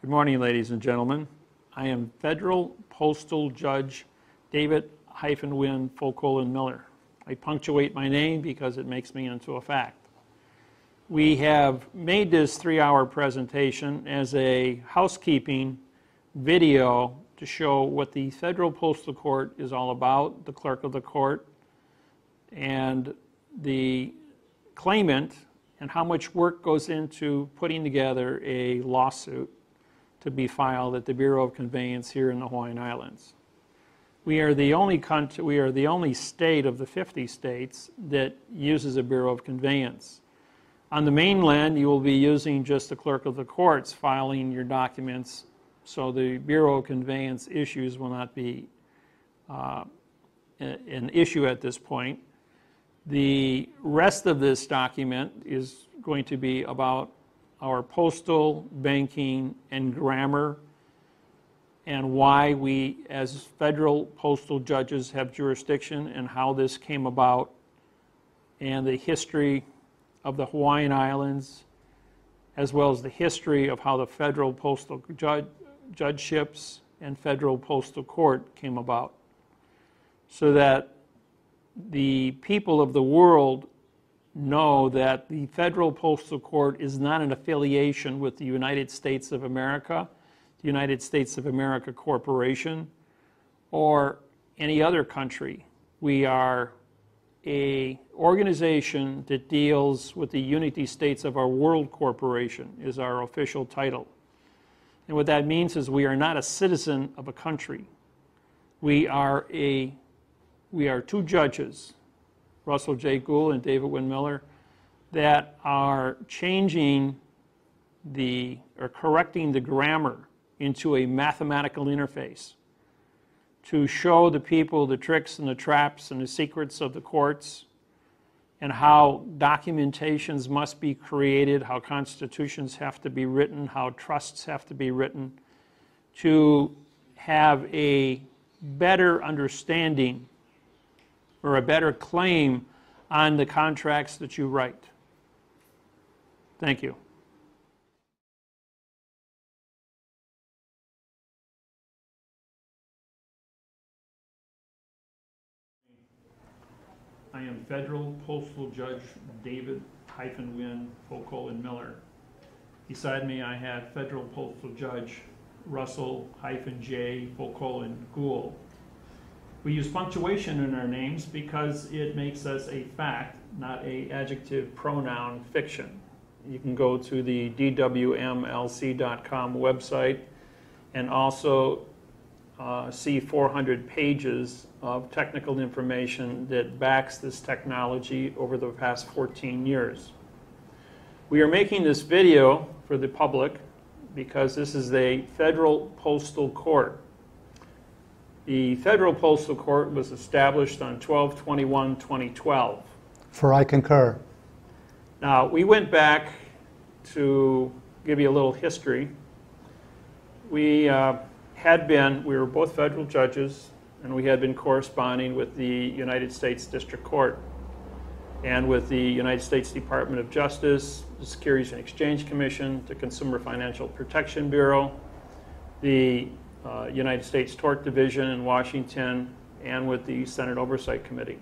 Good morning, ladies and gentlemen. I am Federal Postal Judge David hyphen Wynn full colon Miller. I punctuate my name because it makes me into a fact. We have made this three-hour presentation as a housekeeping video to show what the Federal Postal Court is all about, the clerk of the court, and the claimant, and how much work goes into putting together a lawsuit to be filed at the Bureau of Conveyance here in the Hawaiian Islands. We are the only country, we are the only state of the 50 states that uses a Bureau of Conveyance. On the mainland, you will be using just the clerk of the courts filing your documents, so the Bureau of Conveyance issues will not be uh, an issue at this point. The rest of this document is going to be about our postal, banking, and grammar, and why we, as federal postal judges, have jurisdiction, and how this came about, and the history of the Hawaiian Islands, as well as the history of how the federal postal judge, judgeships and federal postal court came about, so that the people of the world know that the Federal Postal Court is not an affiliation with the United States of America, the United States of America Corporation, or any other country. We are a organization that deals with the Unity States of our World Corporation is our official title. And what that means is we are not a citizen of a country. We are a we are two judges, Russell Jay Gould and David Wynn Miller, that are changing the, or correcting the grammar into a mathematical interface to show the people the tricks and the traps and the secrets of the courts and how documentations must be created, how constitutions have to be written, how trusts have to be written, to have a better understanding or a better claim on the contracts that you write. Thank you. I am Federal Postal Judge David hyphen Wynn full colon Miller. Beside me, I have Federal Postal Judge Russell hyphen Jay Focolin Gould. We use punctuation in our names because it makes us a fact, not a adjective pronoun fiction. You can go to the dwmlc.com website and also uh, see 400 pages of technical information that backs this technology over the past 14 years. We are making this video for the public because this is a federal postal court the Federal Postal Court was established on 12-21-2012. For I concur. Now, we went back to give you a little history. We uh, had been, we were both federal judges, and we had been corresponding with the United States District Court and with the United States Department of Justice, the Securities and Exchange Commission, the Consumer Financial Protection Bureau, the uh, United States Tort Division in Washington and with the Senate Oversight Committee.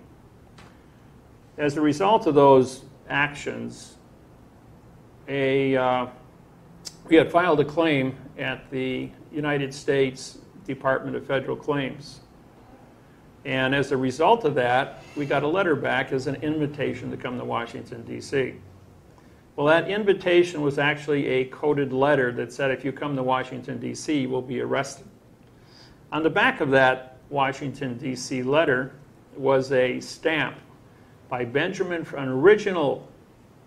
As a result of those actions, a, uh, we had filed a claim at the United States Department of Federal Claims. And as a result of that, we got a letter back as an invitation to come to Washington, D.C. Well, that invitation was actually a coded letter that said if you come to Washington, D.C., you will be arrested. On the back of that Washington, D.C. letter was a stamp by Benjamin, an original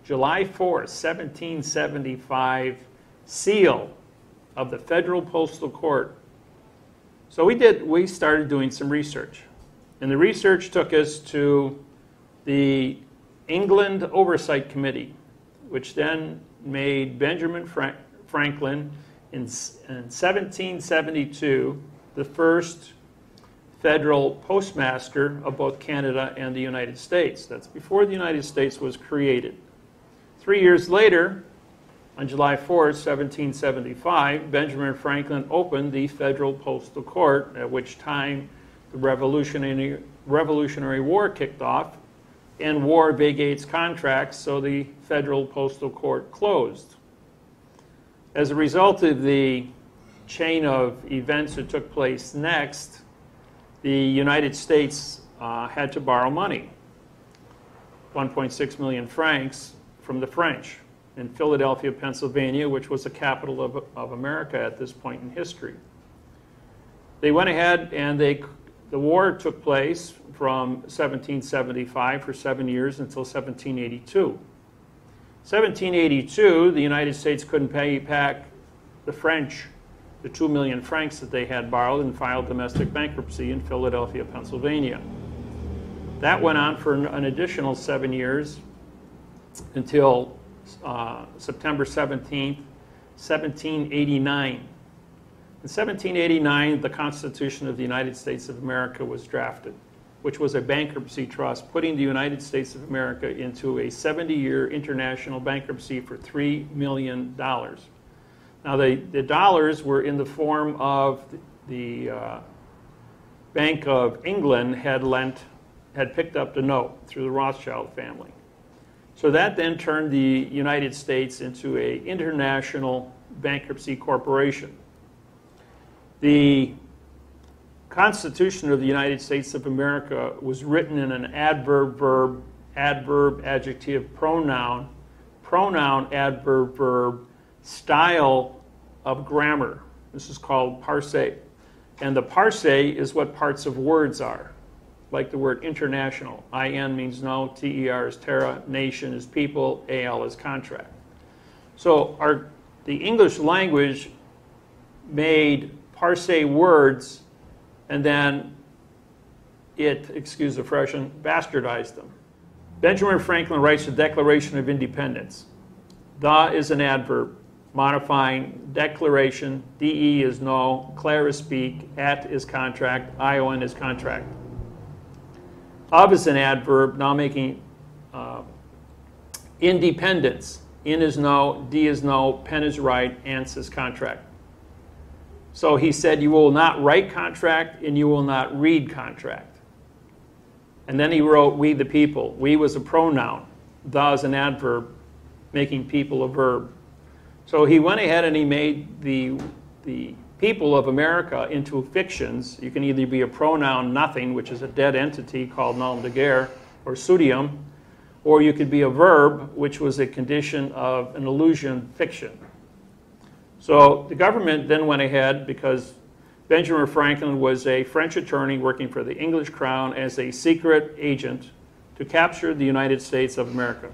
July 4, 1775 seal of the Federal Postal Court. So we did, we started doing some research. And the research took us to the England Oversight Committee, which then made Benjamin Frank Franklin in, in 1772 the first federal postmaster of both Canada and the United States. That's before the United States was created. Three years later, On July 4th, 1775, Benjamin Franklin opened the Federal Postal Court, at which time the Revolutionary, Revolutionary War kicked off and war vacates contracts, so the Federal Postal Court closed. As a result of the chain of events that took place next, the United States uh, had to borrow money, 1.6 million francs from the French in Philadelphia, Pennsylvania, which was the capital of, of America at this point in history. They went ahead and they, the war took place from 1775 for seven years until 1782. 1782, the United States couldn't pay back the French the 2 million francs that they had borrowed and filed domestic bankruptcy in Philadelphia, Pennsylvania. That went on for an additional seven years until uh, September 17th, 1789. In 1789, the Constitution of the United States of America was drafted, which was a bankruptcy trust putting the United States of America into a 70 year international bankruptcy for $3 million. Now, the, the dollars were in the form of the uh, Bank of England had lent, had picked up the note through the Rothschild family. So that then turned the United States into a international bankruptcy corporation. The Constitution of the United States of America was written in an adverb, verb, adverb, adjective, pronoun, pronoun, adverb, verb, style of grammar. This is called parse. And the parse is what parts of words are, like the word international. IN means no, TER is terra, nation is people, AL is contract. So our, the English language made parse words and then it, excuse the expression, bastardized them. Benjamin Franklin writes the Declaration of Independence. The is an adverb modifying declaration, DE is no, Claire is speak, at is contract, ION is contract. Of is an adverb, now making uh, independence. In is no, D is no, pen is right, ans is contract. So he said, You will not write contract and you will not read contract. And then he wrote, We the people. We was a pronoun. The is an adverb, making people a verb. So he went ahead and he made the, the people of America into fictions. You can either be a pronoun nothing, which is a dead entity called nom de guerre or pseudium, or you could be a verb, which was a condition of an illusion fiction. So the government then went ahead because Benjamin Franklin was a French attorney working for the English crown as a secret agent to capture the United States of America.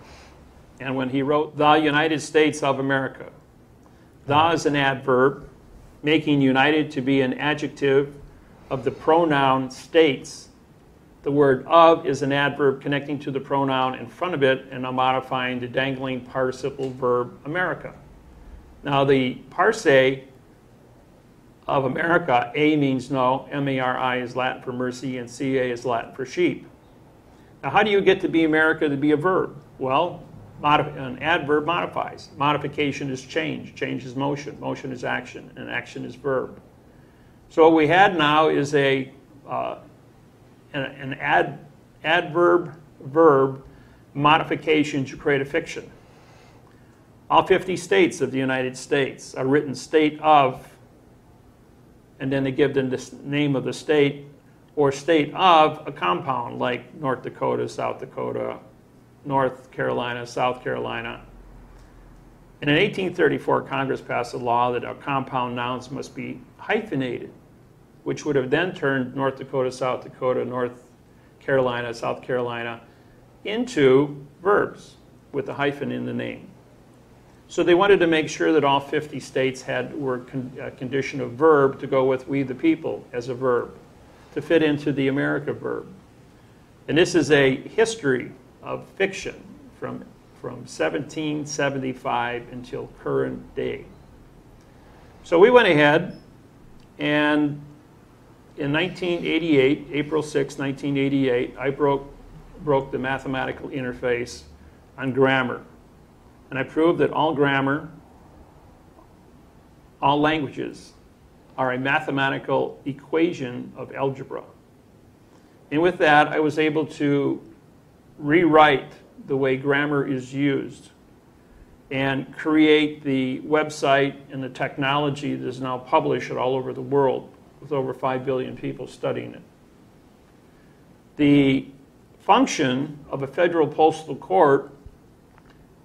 And when he wrote the United States of America, the is an adverb, making united to be an adjective of the pronoun states. The word of is an adverb connecting to the pronoun in front of it and modifying the dangling participle verb America. Now, the parse of America, A means no, M A R I is Latin for mercy, and C A is Latin for sheep. Now, how do you get to be America to be a verb? Well, an adverb modifies. Modification is change. Change is motion. Motion is action, and action is verb. So what we had now is a uh, an, an ad, adverb verb modification to create a fiction. All 50 states of the United States are written state of, and then they give them the name of the state or state of a compound like North Dakota, South Dakota, North Carolina, South Carolina. And in 1834, Congress passed a law that compound nouns must be hyphenated, which would have then turned North Dakota, South Dakota, North Carolina, South Carolina into verbs with a hyphen in the name. So they wanted to make sure that all 50 states had were con, uh, a condition of verb to go with we the people as a verb, to fit into the America verb. And this is a history of fiction from, from 1775 until current day. So we went ahead and in 1988, April 6, 1988, I broke, broke the mathematical interface on grammar. And I proved that all grammar all languages are a mathematical equation of algebra. And with that, I was able to rewrite the way grammar is used and create the website and the technology that is now published all over the world with over 5 billion people studying it. The function of a federal postal court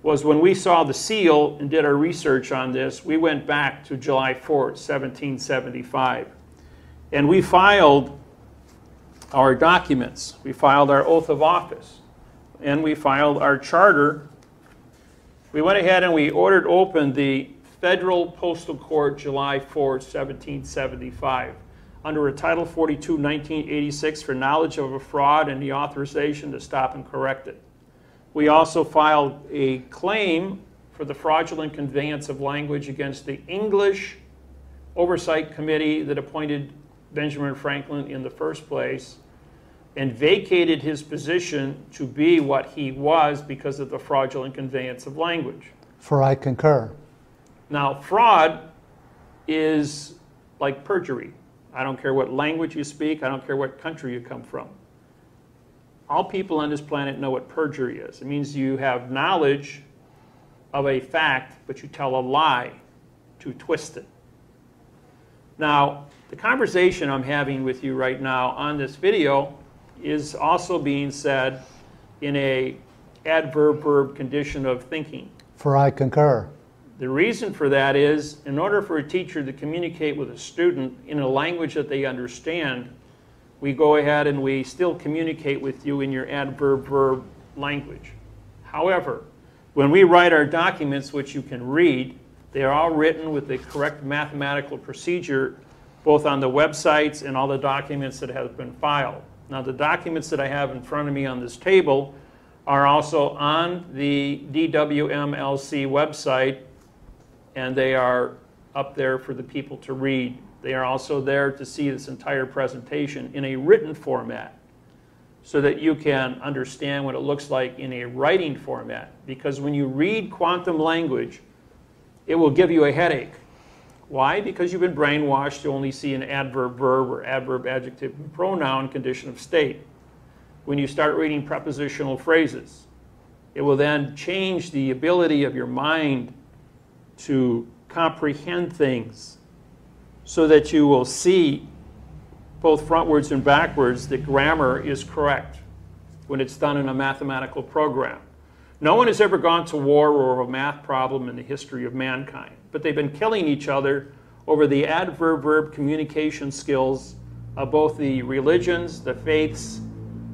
was when we saw the seal and did our research on this, we went back to July 4th, 1775. And we filed our documents. We filed our oath of office. And we filed our charter. We went ahead and we ordered open the Federal Postal Court July 4th, 1775 under a Title 42, 1986 for knowledge of a fraud and the authorization to stop and correct it. We also filed a claim for the fraudulent conveyance of language against the English Oversight Committee that appointed Benjamin Franklin in the first place and vacated his position to be what he was because of the fraudulent conveyance of language. For I concur. Now, fraud is like perjury. I don't care what language you speak, I don't care what country you come from all people on this planet know what perjury is. It means you have knowledge of a fact, but you tell a lie to twist it. Now, the conversation I'm having with you right now on this video is also being said in a adverb verb condition of thinking. For I concur. The reason for that is in order for a teacher to communicate with a student in a language that they understand, we go ahead and we still communicate with you in your adverb verb language. However, when we write our documents, which you can read, they are all written with the correct mathematical procedure, both on the websites and all the documents that have been filed. Now, the documents that I have in front of me on this table are also on the DWMLC website, and they are up there for the people to read. They are also there to see this entire presentation in a written format so that you can understand what it looks like in a writing format. Because when you read quantum language, it will give you a headache. Why? Because you've been brainwashed to only see an adverb verb or adverb adjective pronoun condition of state. When you start reading prepositional phrases, it will then change the ability of your mind to comprehend things so that you will see both frontwards and backwards that grammar is correct when it's done in a mathematical program. No one has ever gone to war over a math problem in the history of mankind, but they've been killing each other over the adverb-verb communication skills of both the religions, the faiths,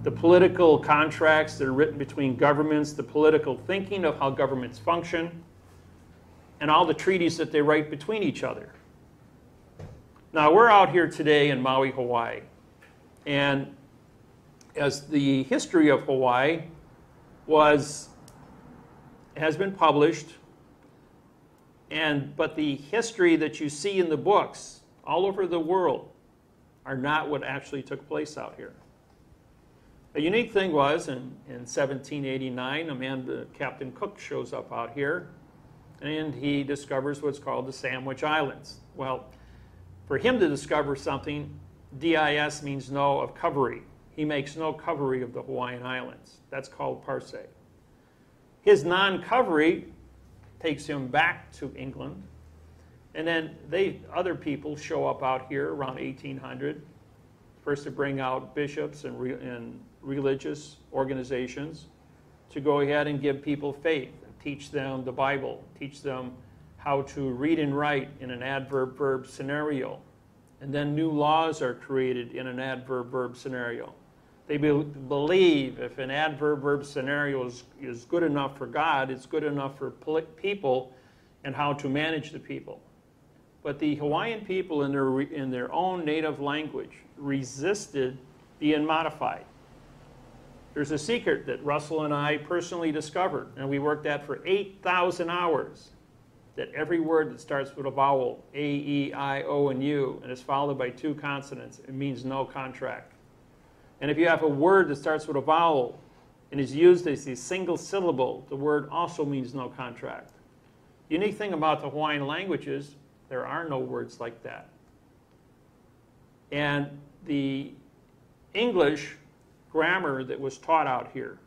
the political contracts that are written between governments, the political thinking of how governments function, and all the treaties that they write between each other. Now, we're out here today in Maui, Hawaii. And as the history of Hawaii was, has been published, and, but the history that you see in the books all over the world are not what actually took place out here. A unique thing was in, in 1789, a man, Captain Cook, shows up out here and he discovers what's called the Sandwich Islands. Well, for him to discover something, DIS means no of covery. He makes no covery of the Hawaiian Islands. That's called parse. His non-covery takes him back to England, and then they other people show up out here around 1800, first to bring out bishops and, re, and religious organizations to go ahead and give people faith, teach them the Bible, teach them how to read and write in an adverb-verb scenario. And then new laws are created in an adverb-verb scenario. They be believe if an adverb-verb scenario is, is good enough for God, it's good enough for people and how to manage the people. But the Hawaiian people in their, in their own native language resisted being modified. There's a secret that Russell and I personally discovered, and we worked at for 8,000 hours that every word that starts with a vowel, A, E, I, O, and U, and is followed by two consonants, it means no contract. And if you have a word that starts with a vowel and is used as a single syllable, the word also means no contract. Unique thing about the Hawaiian language is There are no words like that. And the English grammar that was taught out here,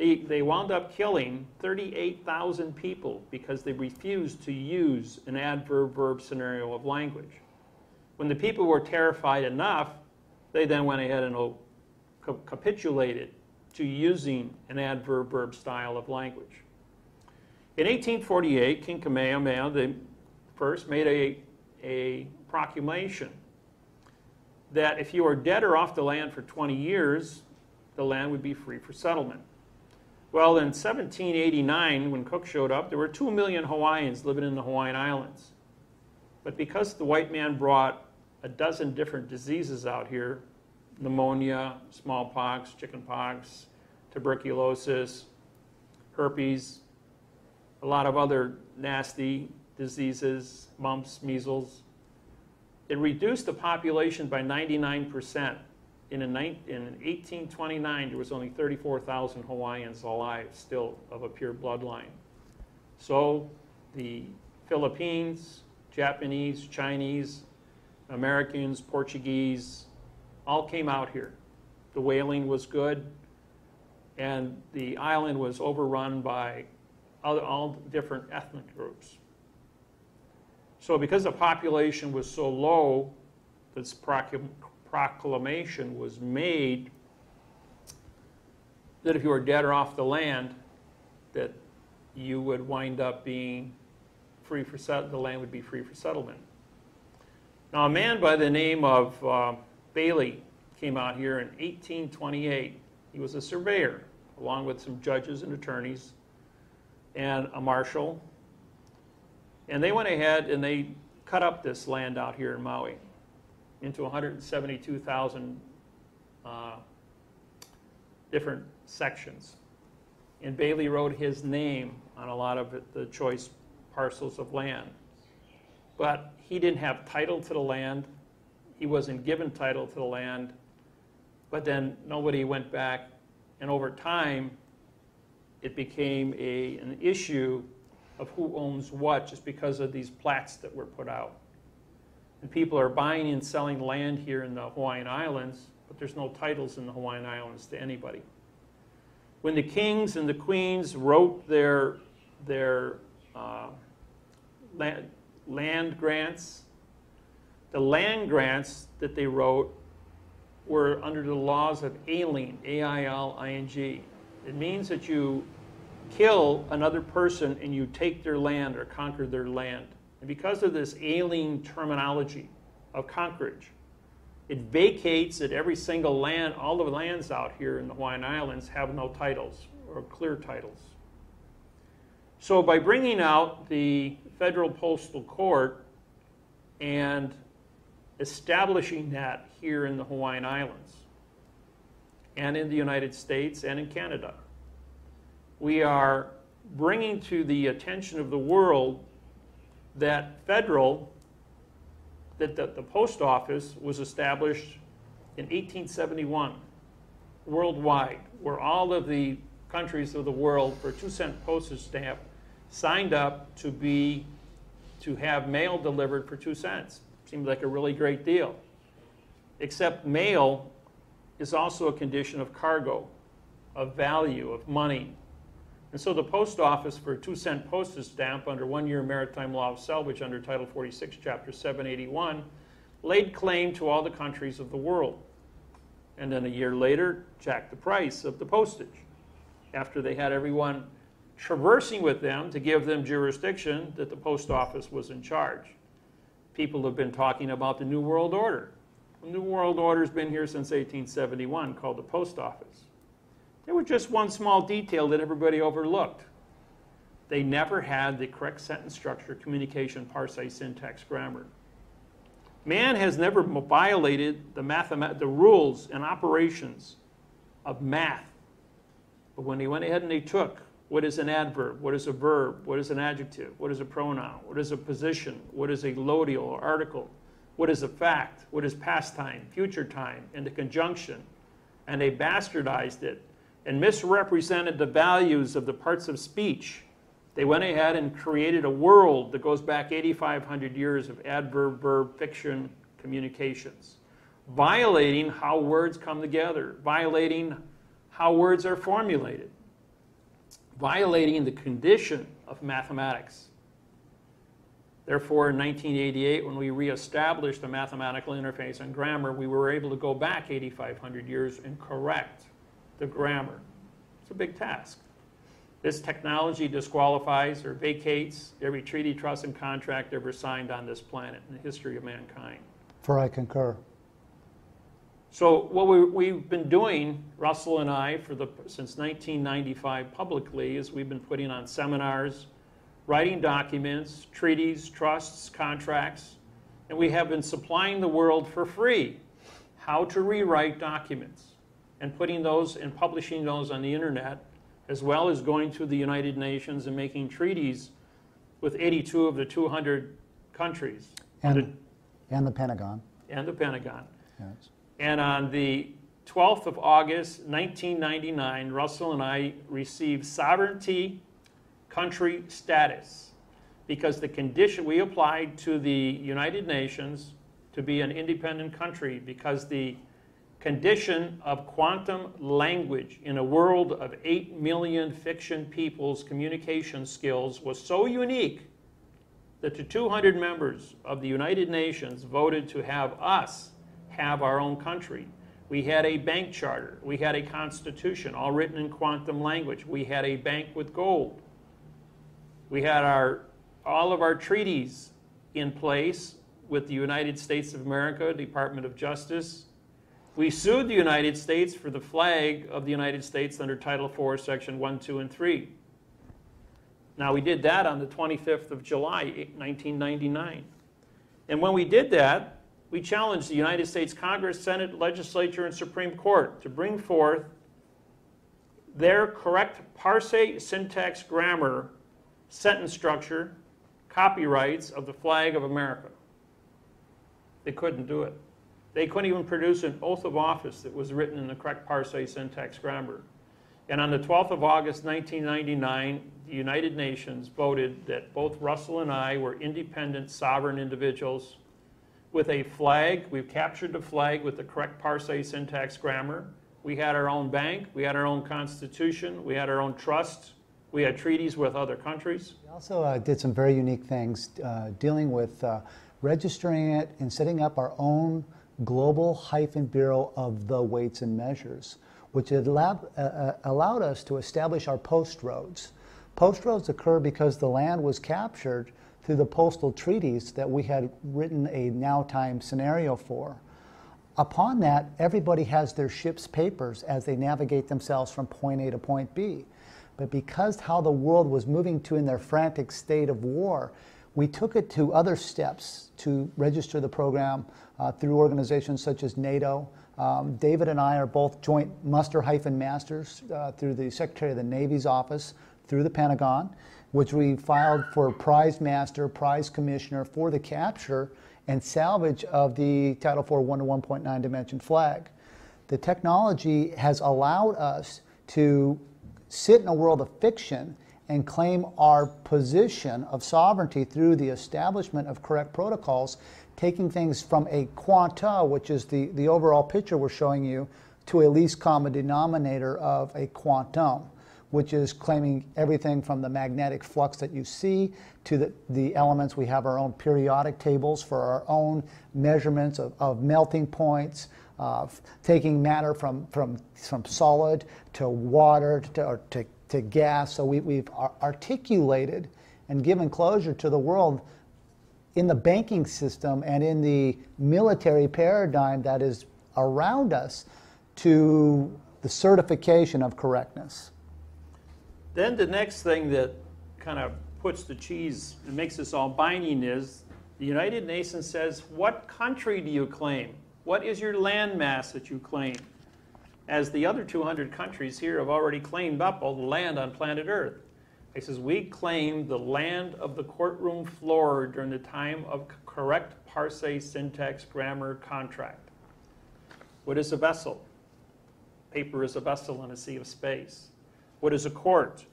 they, they wound up killing 38,000 people because they refused to use an adverb verb scenario of language. When the people were terrified enough, they then went ahead and oh, capitulated to using an adverb verb style of language. In 1848, King Kamehameha first made a, a proclamation that if you were dead or off the land for 20 years, the land would be free for settlement. Well, in 1789, when Cook showed up, there were 2 million Hawaiians living in the Hawaiian Islands. But because the white man brought a dozen different diseases out here pneumonia, smallpox, chickenpox, tuberculosis, herpes, a lot of other nasty diseases, mumps, measles. It reduced the population by 99%. In, in 1829, there was only 34,000 Hawaiians alive, still of a pure bloodline. So the Philippines, Japanese, Chinese, Americans, Portuguese, all came out here. The whaling was good, and the island was overrun by all, all different ethnic groups. So because the population was so low, this proclamation was made that if you were dead or off the land, that you would wind up being free for the land would be free for settlement. Now, a man by the name of uh, Bailey came out here in 1828. He was a surveyor, along with some judges and attorneys and a marshal. And they went ahead and they cut up this land out here in Maui into 172,000 uh, different sections. And Bailey wrote his name on a lot of the choice parcels of land. But he didn't have title to the land. He wasn't given title to the land. But then nobody went back, and over time, it became a, an issue of who owns what just because of these plats that were put out. And people are buying and selling land here in the Hawaiian Islands, but there's no titles in the Hawaiian Islands to anybody. When the kings and the queens wrote their, their uh, land, land grants, the land grants that they wrote were under the laws of ailing, A-I-L-I-N-G. It means that you kill another person and you take their land or conquer their land. And because of this alien terminology of conquerage, it vacates that every single land, all the lands out here in the Hawaiian Islands have no titles or clear titles. So by bringing out the Federal Postal Court and establishing that here in the Hawaiian Islands and in the United States and in Canada. We are bringing to the attention of the world that federal, that the, the post office was established in 1871 worldwide, where all of the countries of the world for two cent postage stamp signed up to be to have mail delivered for two cents. Seemed like a really great deal. Except mail is also a condition of cargo, of value, of money. And so the post office for a two cent postage stamp under one year maritime law of salvage under Title 46, Chapter 781, laid claim to all the countries of the world. And then a year later, jacked the price of the postage after they had everyone traversing with them to give them jurisdiction that the post office was in charge people have been talking about the New World Order. The New World Order has been here since 1871, called the Post Office. There was just one small detail that everybody overlooked. They never had the correct sentence structure, communication, parse, syntax, grammar. Man has never violated the, mathemat- the rules and operations of math. But when they went ahead and they took what is an adverb? What is a verb? What is an adjective? What is a pronoun? What is a position? What is a loadial or article? What is a fact? What is past time, future time, and the conjunction? And they bastardized it and misrepresented the values of the parts of speech They went ahead and created a world that goes back 8,500 years of adverb, verb, fiction communications, violating how words come together, violating how words are formulated, violating the condition of mathematics. Therefore, in 1988, when we reestablished the mathematical interface on grammar, we were able to go back 8,500 years and correct the grammar. It's a big task. This technology disqualifies or vacates every treaty, trust, and contract ever signed on this planet in the history of mankind. For I concur. So what we, we've been doing, Russell and I, for the, since 1995 publicly, is we've been putting on seminars, writing documents, treaties, trusts, contracts, and we have been supplying the world for free how to rewrite documents and putting those and publishing those on the internet, as well as going to the United Nations and making treaties with 82 of the 200 countries And, and the Pentagon. and the Pentagon. Yes. And on the 12th of August, 1999, Russell and I received sovereignty country status because the condition, we applied to the United Nations to be an independent country because the condition of quantum language in a world of 8 million fiction people's communication skills was so unique that the 200 members of the United Nations voted to have us have our own country. We had a bank charter. We had a constitution, all written in quantum language. We had a bank with gold. We had our, all of our treaties in place with the United States of America, Department of Justice. We sued the United States for the flag of the United States under Title IV, Section 1, 2, and 3. Now, we did that on the 25th of July, 1999. And when we did that, we challenged the United States Congress, Senate, Legislature, and Supreme Court to bring forth their correct parse, syntax, grammar, sentence structure, copyrights of the flag of America. They couldn't do it. They couldn't even produce an oath of office that was written in the correct parse, syntax, grammar. And on the 12th of August, 1999, the United Nations voted that both Russell and I were independent, sovereign individuals with a flag. We've captured the flag with the correct parse, syntax, grammar. We had our own bank. We had our own constitution. We had our own trust. We had treaties with other countries. We also uh, did some very unique things uh, dealing with uh, registering it and setting up our own global hyphen bureau of the weights and measures, which allowed, uh, uh, allowed us to establish our post roads. Post roads occur because the land was captured through the postal treaties that we had written a now time scenario for. Upon that, everybody has their ship's papers as they navigate themselves from point A to point B. But because how the world was moving to in their frantic state of war, we took it to other steps to register the program uh, through organizations such as NATO. Um, David and I are both joint muster hyphen masters uh, through the Secretary of the Navy's office, through the Pentagon, which we filed for prize master, prize commissioner for the capture and salvage of the Title IV 1 to 1.9 dimension flag. The technology has allowed us to sit in a world of fiction and claim our position of sovereignty through the establishment of correct protocols, taking things from a quanta, which is the, the overall picture we're showing you, to a least common denominator of a quantum, which is claiming everything from the magnetic flux that you see to the, the elements. We have our own periodic tables for our own measurements of, of melting points, uh, taking matter from, from, from solid to water to, or to, to gas. So we, we've articulated and given closure to the world in the banking system and in the military paradigm that is around us to the certification of correctness. Then the next thing that kind of puts the cheese and makes this all binding is the United Nations says, what country do you claim? What is your landmass that you claim? As the other 200 countries here have already claimed up all the land on planet Earth. He says, we claim the land of the courtroom floor during the time of correct parse, syntax, grammar, contract. What is a vessel? Paper is a vessel in a sea of space. What is a court?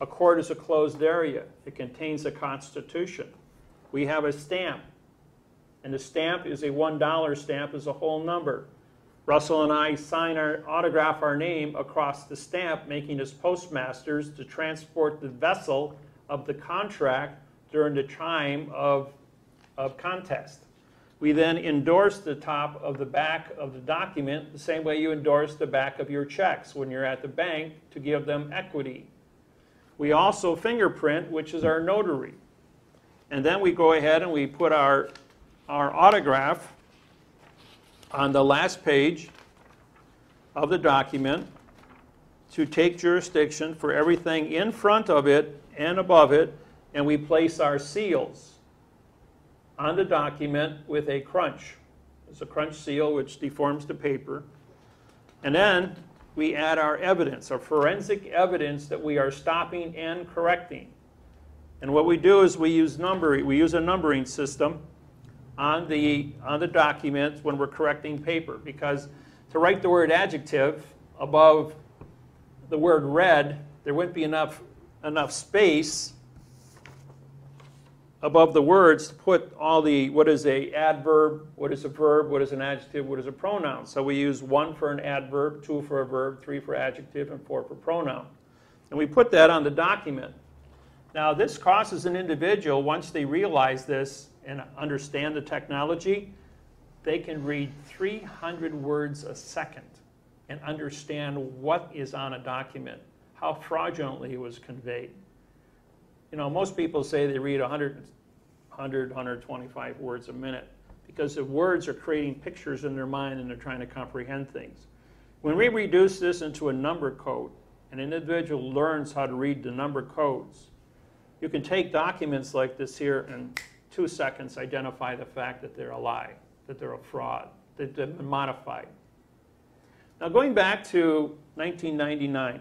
A court is a closed area. It contains a constitution. We have a stamp, and the stamp is a $1 stamp, is a whole number. Russell and I sign our, autograph our name across the stamp, making us postmasters to transport the vessel of the contract during the time of, of contest. We then endorse the top of the back of the document the same way you endorse the back of your checks when you're at the bank to give them equity. We also fingerprint, which is our notary. And then we go ahead and we put our, our autograph on the last page of the document to take jurisdiction for everything in front of it and above it, and we place our seals on the document with a crunch. It's a crunch seal which deforms the paper. And then we add our evidence, our forensic evidence that we are stopping and correcting. And what we do is we use numbering, we use a numbering system on the, on the document when we're correcting paper because to write the word adjective above the word red, there wouldn't be enough, enough space above the words to put all the, what is a adverb, what is a verb, what is an adjective, what is a pronoun. So we use one for an adverb, two for a verb, three for adjective, and four for pronoun. And we put that on the document. Now this causes an individual, once they realize this and understand the technology, they can read 300 words a second and understand what is on a document, how fraudulently it was conveyed. You know, most people say they read 100, 100, 125 words a minute because the words are creating pictures in their mind and they're trying to comprehend things. When we reduce this into a number code, an individual learns how to read the number codes. You can take documents like this here and two seconds identify the fact that they're a lie, that they're a fraud, that they've been modified. Now going back to 1999,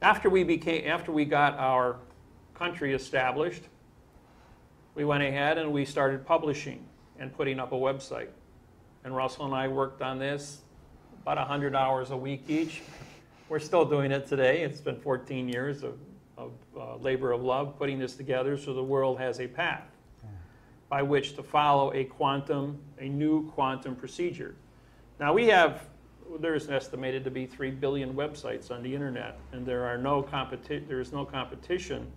after we, became, after we got our country established, we went ahead and we started publishing and putting up a website. And Russell and I worked on this about 100 hours a week each. We're still doing it today. It's been 14 years of, of uh, labor of love putting this together so the world has a path by which to follow a quantum, a new quantum procedure. Now we have there's estimated to be 3 billion websites on the internet, and there, are no competi- there is no competition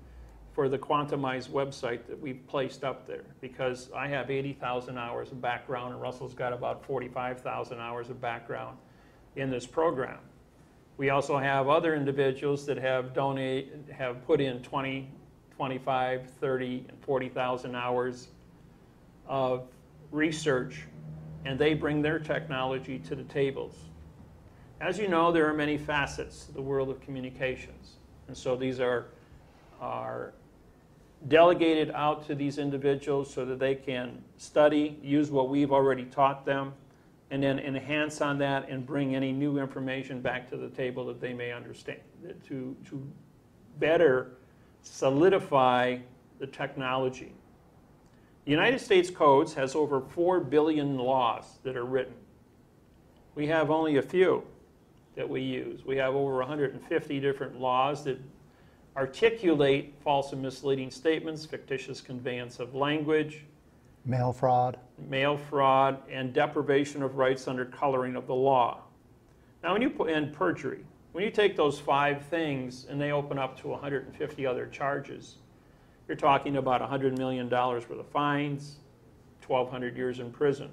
for the quantumized website that we've placed up there because I have 80,000 hours of background and Russell's got about 45,000 hours of background in this program. We also have other individuals that have donate, have put in 20, 25, 30, and 40,000 hours of research, and they bring their technology to the tables. As you know, there are many facets to the world of communications. And so these are, are delegated out to these individuals so that they can study, use what we've already taught them, and then enhance on that and bring any new information back to the table that they may understand, to, to better solidify the technology. The United States Codes has over 4 billion laws that are written. We have only a few that we use. We have over 150 different laws that articulate false and misleading statements, fictitious conveyance of language, mail fraud, mail fraud, and deprivation of rights under coloring of the law. Now, when you put in perjury, when you take those five things and they open up to 150 other charges, you're talking about $100 million worth of fines, 1,200 years in prison.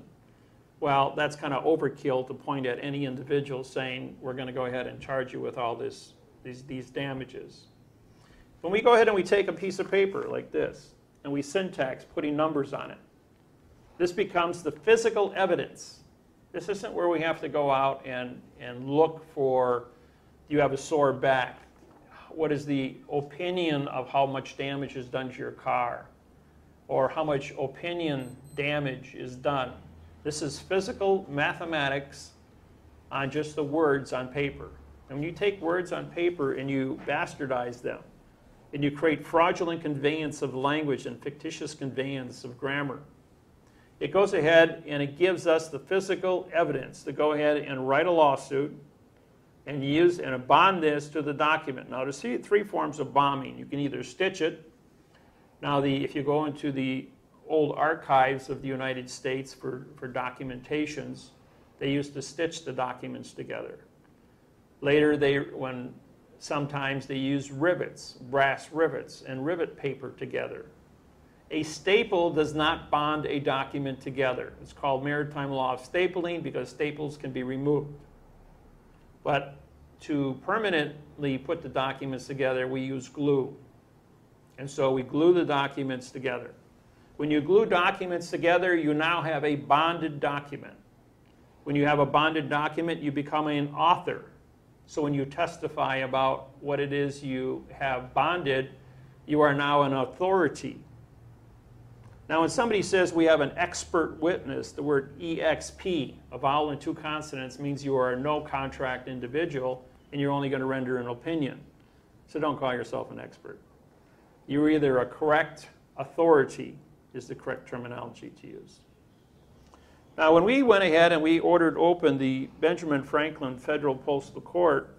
Well, that's kind of overkill to point at any individual saying, we're going to go ahead and charge you with all this, these, these damages. When we go ahead and we take a piece of paper like this, and we syntax putting numbers on it, this becomes the physical evidence. This isn't where we have to go out and, and look for, do you have a sore back? What is the opinion of how much damage is done to your car? Or how much opinion damage is done? This is physical mathematics on just the words on paper. And when you take words on paper and you bastardize them, and you create fraudulent conveyance of language and fictitious conveyance of grammar, it goes ahead and it gives us the physical evidence to go ahead and write a lawsuit and use and bond this to the document. Now, to see three forms of bombing, you can either stitch it. Now, the, if you go into the old archives of the United States for, for documentations, they used to stitch the documents together. Later, they, when sometimes they used rivets, brass rivets, and rivet paper together. A staple does not bond a document together. It's called maritime law of stapling because staples can be removed. But to permanently put the documents together, we use glue. And so we glue the documents together. When you glue documents together, you now have a bonded document. When you have a bonded document, you become an author. So when you testify about what it is you have bonded, you are now an authority. Now, when somebody says we have an expert witness, the word EXP, a vowel and two consonants, means you are a no contract individual and you're only going to render an opinion. So don't call yourself an expert. You're either a correct authority, is the correct terminology to use. Now, when we went ahead and we ordered open the Benjamin Franklin Federal Postal Court,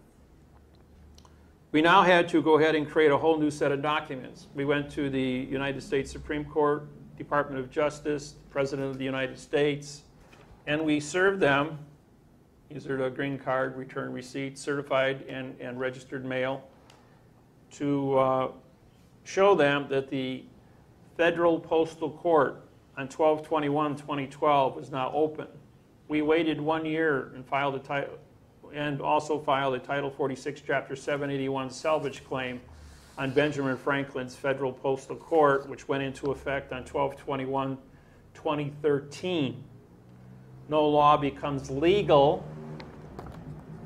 we now had to go ahead and create a whole new set of documents. We went to the United States Supreme Court, Department of Justice, President of the United States, and we served them, these are the green card, return receipt, certified and, and registered mail, to uh, show them that the Federal Postal Court on 12/21/2012 is now open. We waited one year and filed a title, and also filed a Title 46, Chapter 781 salvage claim on Benjamin Franklin's Federal Postal Court, which went into effect on 12/21/2013. No law becomes legal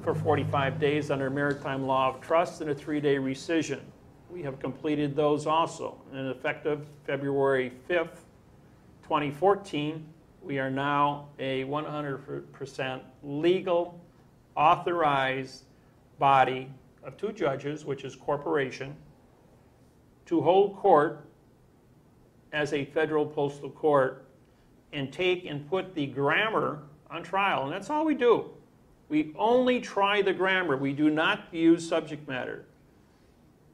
for 45 days under maritime law of trust and a three-day rescission. We have completed those also. And effective February 5th, 2014, we are now a 100% legal, authorized body of two judges, which is corporation, to hold court as a federal postal court and take and put the grammar on trial. And that's all we do. We only try the grammar. We do not use subject matter.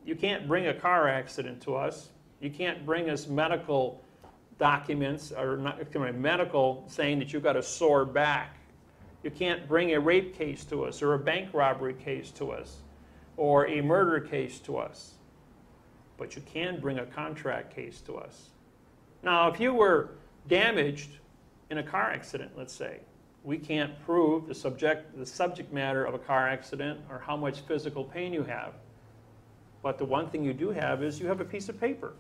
You can't bring a car accident to us. You can't bring us medical documents or not medical saying that you've got a sore back. You can't bring a rape case to us or a bank robbery case to us or a murder case to us. But you can bring a contract case to us. Now, if you were damaged in a car accident, let's say, we can't prove the subject, the subject matter of a car accident or how much physical pain you have. But the one thing you do have is you have a piece of paper.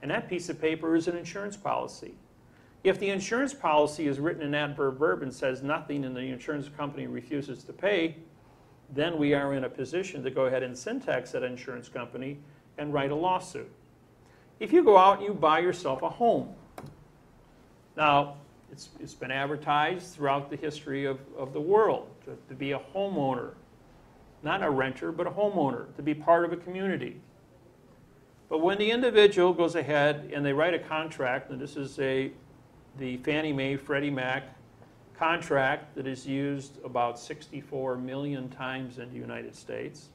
And that piece of paper is an insurance policy. If the insurance policy is written in adverb verb and says nothing and the insurance company refuses to pay, then we are in a position to go ahead and syntax that insurance company and write a lawsuit. If you go out and you buy yourself a home, now it's, it's been advertised throughout the history of, of the world to, to be a homeowner, not a renter, but a homeowner, to be part of a community. But when the individual goes ahead and they write a contract, and this is a the Fannie Mae Freddie Mac contract that is used about 64 million times in the United States.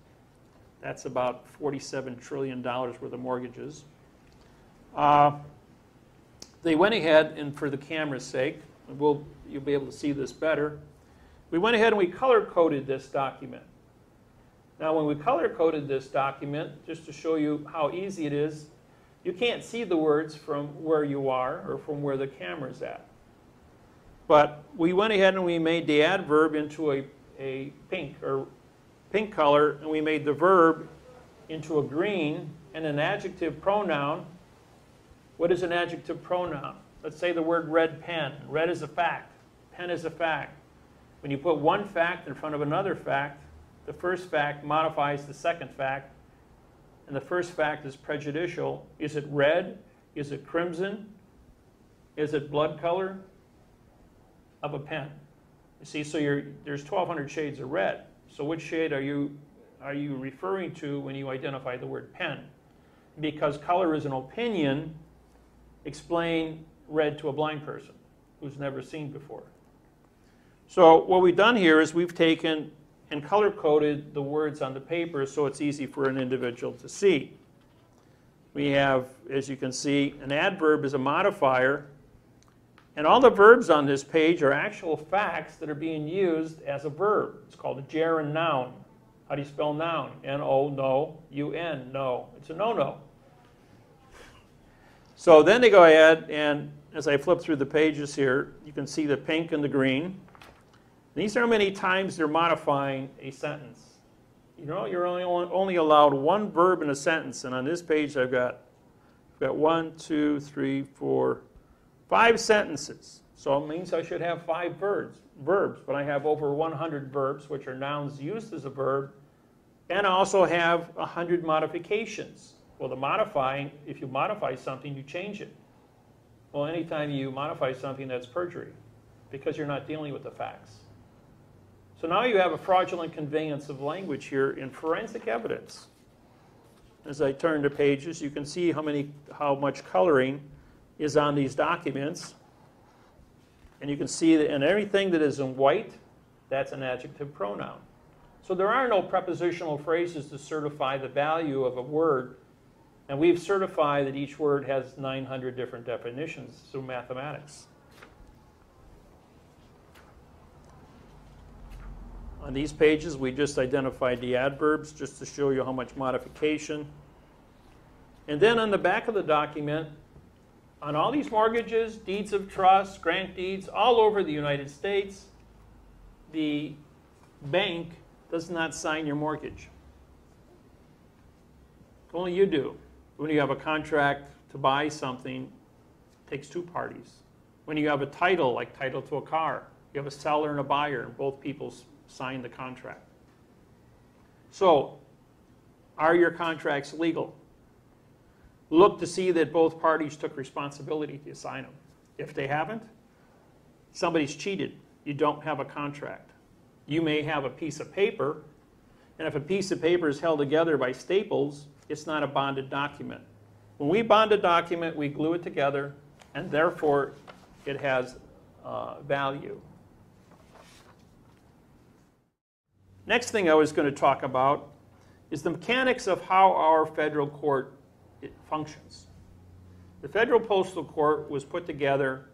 That's about $47 trillion worth of mortgages. Uh, they went ahead, and for the camera's sake, we'll, you'll be able to see this better, we went ahead and we color-coded this document. Now, when we color-coded this document, just to show you how easy it is, you can't see the words from where you are or from where the camera's at. But we went ahead and we made the adverb into a, a pink or pink color, and we made the verb into a green and an adjective pronoun. What is an adjective pronoun? Let's say the word red pen. Red is a fact. Pen is a fact. When you put one fact in front of another fact, the first fact modifies the second fact, and the first fact is prejudicial. Is it red? Is it crimson? Is it blood color of a pen? You see, so there's 1,200 shades of red. So which shade are you, are you referring to when you identify the word pen? Because color is an opinion, explain red to a blind person who's never seen before. So what we've done here is we've taken and color-coded the words on the paper so it's easy for an individual to see. We have, as you can see, an adverb is a modifier, and all the verbs on this page are actual facts that are being used as a verb. It's called a gerund noun. How do you spell noun? N-O, no, U-N, no. It's a no-no. So then they go ahead, and as I flip through the pages here, you can see the pink and the green. These are how many times they're modifying a sentence. You know, you're only, only allowed one verb in a sentence, and on this page I've got, I've got one, two, three, four, five sentences. So it means I should have five verbs, verbs, but I have over 100 verbs, which are nouns used as a verb, and I also have 100 modifications. Well, the modifying, if you modify something, you change it. Well, anytime you modify something, that's perjury, because you're not dealing with the facts. So now you have a fraudulent conveyance of language here in forensic evidence. As I turn to pages, you can see how, many, how much coloring is on these documents. And you can see that in everything that is in white, that's an adjective pronoun. So there are no prepositional phrases to certify the value of a word. And we've certified that each word has 900 different definitions through mathematics. On these pages, we just identified the adverbs just to show you how much modification. And then on the back of the document, on all these mortgages, deeds of trust, grant deeds, all over the United States, the bank does not sign your mortgage. Only you do. When you have a contract to buy something, it takes two parties. When you have a title, like title to a car, you have a seller and a buyer, and both people sign the contract. So, are your contracts legal? Look to see that both parties took responsibility to sign them. If they haven't, somebody's cheated. You don't have a contract. You may have a piece of paper, and if a piece of paper is held together by staples, it's not a bonded document. When we bond a document, we glue it together, and therefore it has uh, value. Next thing I was going to talk about is the mechanics of how our federal court functions. The Federal Postal Court was put together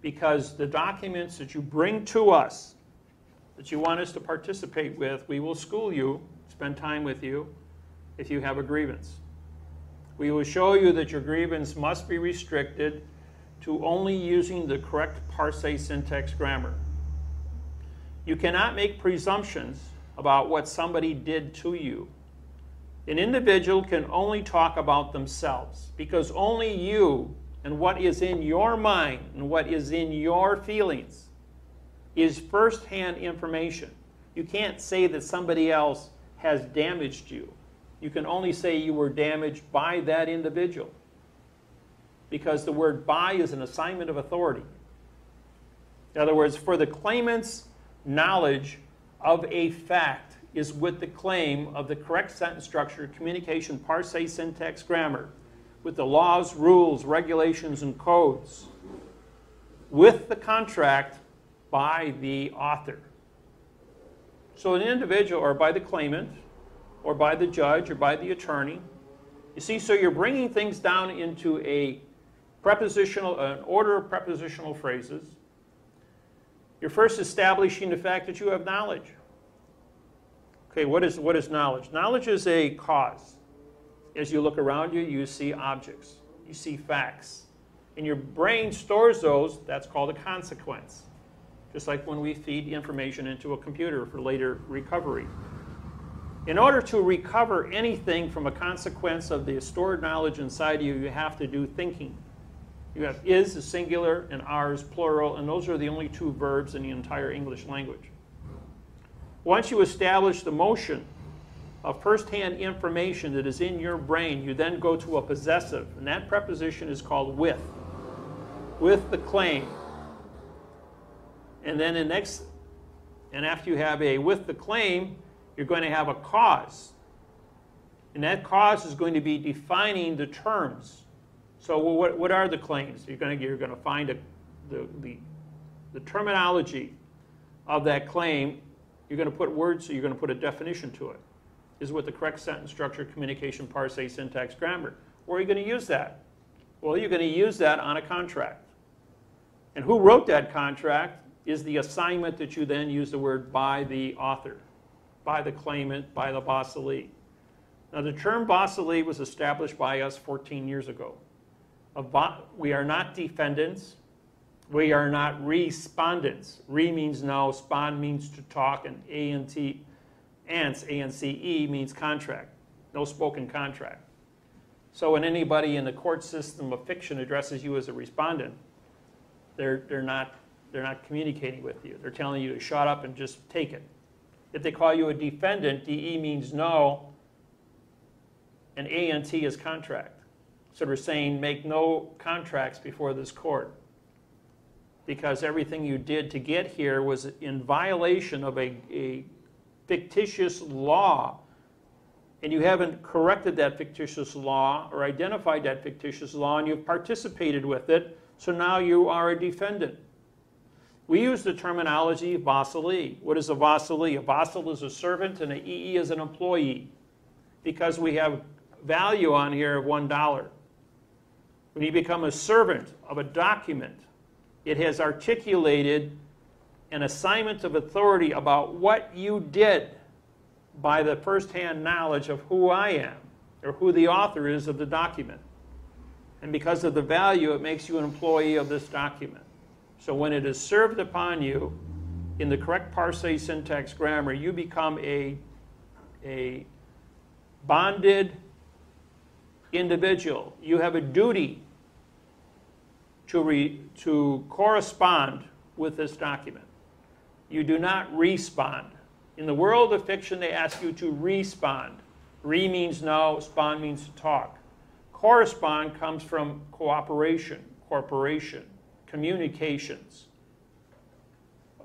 because the documents that you bring to us, that you want us to participate with, we will school you, spend time with you, if you have a grievance. We will show you that your grievance must be restricted to only using the correct parse syntax grammar. You cannot make presumptions about what somebody did to you. An individual can only talk about themselves because only you and what is in your mind and what is in your feelings is firsthand information. You can't say that somebody else has damaged you. You can only say you were damaged by that individual because the word by is an assignment of authority. In other words, for the claimant's knowledge of a fact is with the claim of the correct sentence structure, communication, parse, syntax, grammar, with the laws, rules, regulations, and codes, with the contract by the author. So an individual, or by the claimant, or by the judge, or by the attorney, you see, so you're bringing things down into a prepositional, an order of prepositional phrases, you're first establishing the fact that you have knowledge. Okay, what is, what is knowledge? Knowledge is a cause. As you look around you, you see objects, you see facts. And your brain stores those, that's called a consequence. Just like when we feed information into a computer for later recovery. In order to recover anything from a consequence of the stored knowledge inside you, you have to do thinking. You have is, is singular, and are is plural, and those are the only two verbs in the entire English language. Once you establish the motion of first-hand information that is in your brain, you then go to a possessive, and that preposition is called with, with the claim. And then the next, and after you have a with the claim, you're going to have a cause. And that cause is going to be defining the terms so what, what are the claims? You're going to, you're going to find a, the, the, the terminology of that claim You're going to put words, so you're going to put a definition to it. Is what the correct sentence structure, communication, parse, syntax, grammar. Where are you going to use that? Well, you're going to use that on a contract. And who wrote that contract is the assignment that you then use the word by the author, by the claimant, by the vassalee. Now, the term vassalee was established by us 14 years ago. We are not defendants. We are not respondents. Re means no, spond means to talk, and A-N-T, ants, A-N-C-E, means contract. No spoken contract. So when anybody in the court system of fiction addresses you as a respondent, they're, they're, not, they're not communicating with you. They're telling you to shut up and just take it. If they call you a defendant, DE means no, and ANT is contract. So they're saying make no contracts before this court because everything you did to get here was in violation of a, a fictitious law and you haven't corrected that fictitious law or identified that fictitious law and you've participated with it, so now you are a defendant. We use the terminology vassalee. What is a vassalee? A vassal is a servant and an EE is an employee because we have value on here of $1. When you become a servant of a document, it has articulated an assignment of authority about what you did by the firsthand knowledge of who I am or who the author is of the document. And because of the value, it makes you an employee of this document. So when it is served upon you in the correct parse syntax grammar, you become a, a bonded individual. You have a duty to, re, to correspond with this document. You do not respond. In the world of fiction, they ask you to respond. Re means no, spond means to talk. Correspond comes from cooperation, corporation, communications.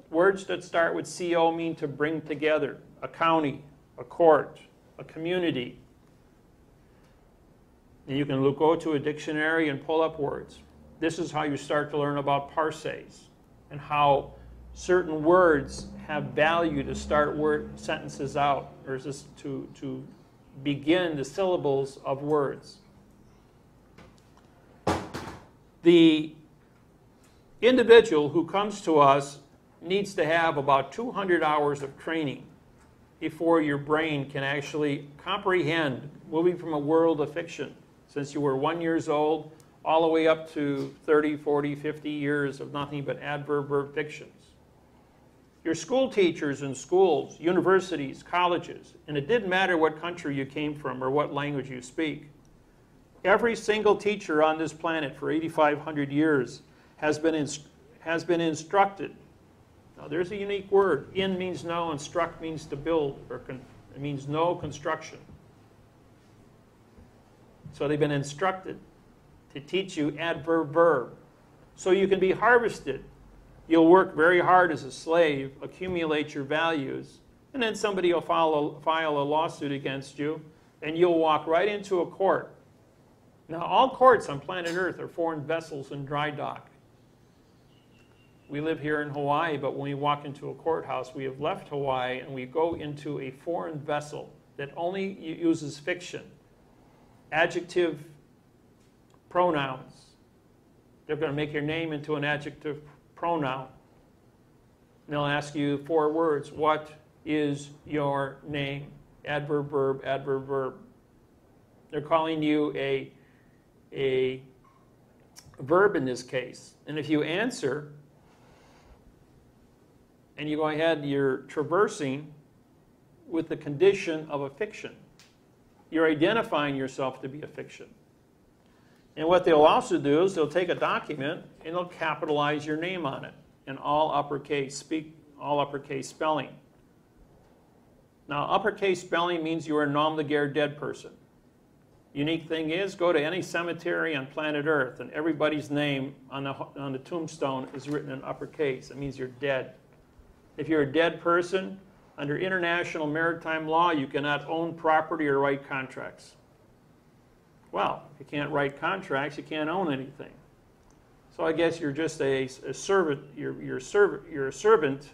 Words that start with CO mean to bring together a county, a court, a community. And you can look, go to a dictionary and pull up words. This is how you start to learn about parses and how certain words have value to start word sentences out or just to, to begin the syllables of words. The individual who comes to us needs to have about 200 hours of training before your brain can actually comprehend moving from a world of fiction since you were one years old all the way up to 30, 40, 50 years of nothing but adverb verb fictions. Your school teachers in schools, universities, colleges, and it didn't matter what country you came from or what language you speak. Every single teacher on this planet for 8,500 years has been, has been instructed. Now, there's a unique word. In means no, instruct means to build, or it means no construction. So they've been instructed to teach you adverb verb. So you can be harvested. You'll work very hard as a slave, accumulate your values, and then somebody will file a, file a lawsuit against you, and you'll walk right into a court. Now, all courts on planet Earth are foreign vessels in dry dock. We live here in Hawaii, but when we walk into a courthouse, we have left Hawaii and we go into a foreign vessel that only uses fiction, adjective pronouns. They're going to make your name into an adjective pronoun. And they'll ask you four words. What is your name? Adverb, verb, adverb, verb. They're calling you a, a verb in this case. And if you answer, and you go ahead, you're traversing with the condition of a fiction. You're identifying yourself to be a fiction. And what they'll also do is they'll take a document and they'll capitalize your name on it in all uppercase, speak all uppercase spelling. Now, uppercase spelling means you are a nom de guerre dead person. Unique thing is, go to any cemetery on planet Earth and everybody's name on the, on the tombstone is written in uppercase. It means you're dead. If you're a dead person, under international maritime law, you cannot own property or write contracts. Well, you can't write contracts, you can't own anything. So I guess you're just a, a servant. You're, you're, serv- you're a servant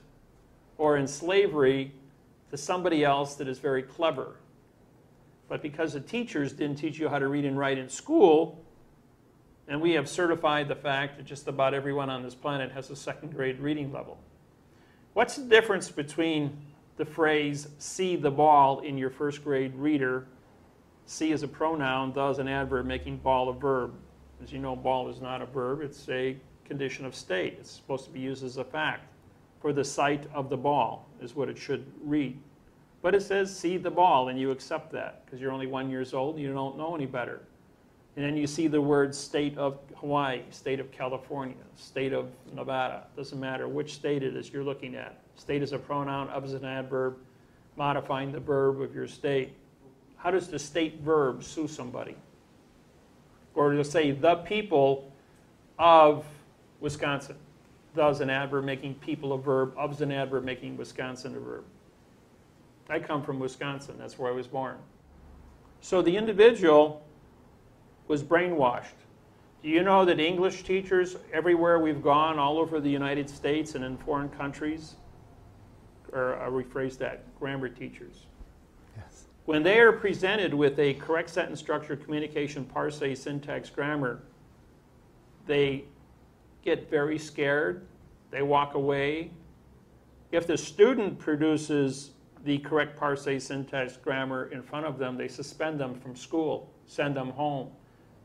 or in slavery to somebody else that is very clever. But because the teachers didn't teach you how to read and write in school, and we have certified the fact that just about everyone on this planet has a second grade reading level. What's the difference between the phrase see the ball in your first grade reader? See is a pronoun, does an adverb, making ball a verb. As you know, ball is not a verb, it's a condition of state. It's supposed to be used as a fact. For the sight of the ball is what it should read. But it says see the ball, and you accept that because you're only one years old and you don't know any better. And then you see the word state of Hawaii, state of California, state of Nevada. Doesn't matter which state it is you're looking at. State is a pronoun, of is an adverb, modifying the verb of your state. How does the state verb sue somebody? Or to say the people of Wisconsin. Does an adverb making people a verb, of's an adverb making Wisconsin a verb. I come from Wisconsin, that's where I was born. So the individual was brainwashed. Do you know that English teachers, everywhere we've gone, all over the United States and in foreign countries, or I rephrase that, grammar teachers. When they are presented with a correct sentence structure, communication, parse, syntax, grammar, they get very scared. They walk away. If the student produces the correct parse, syntax, grammar in front of them, they suspend them from school, send them home.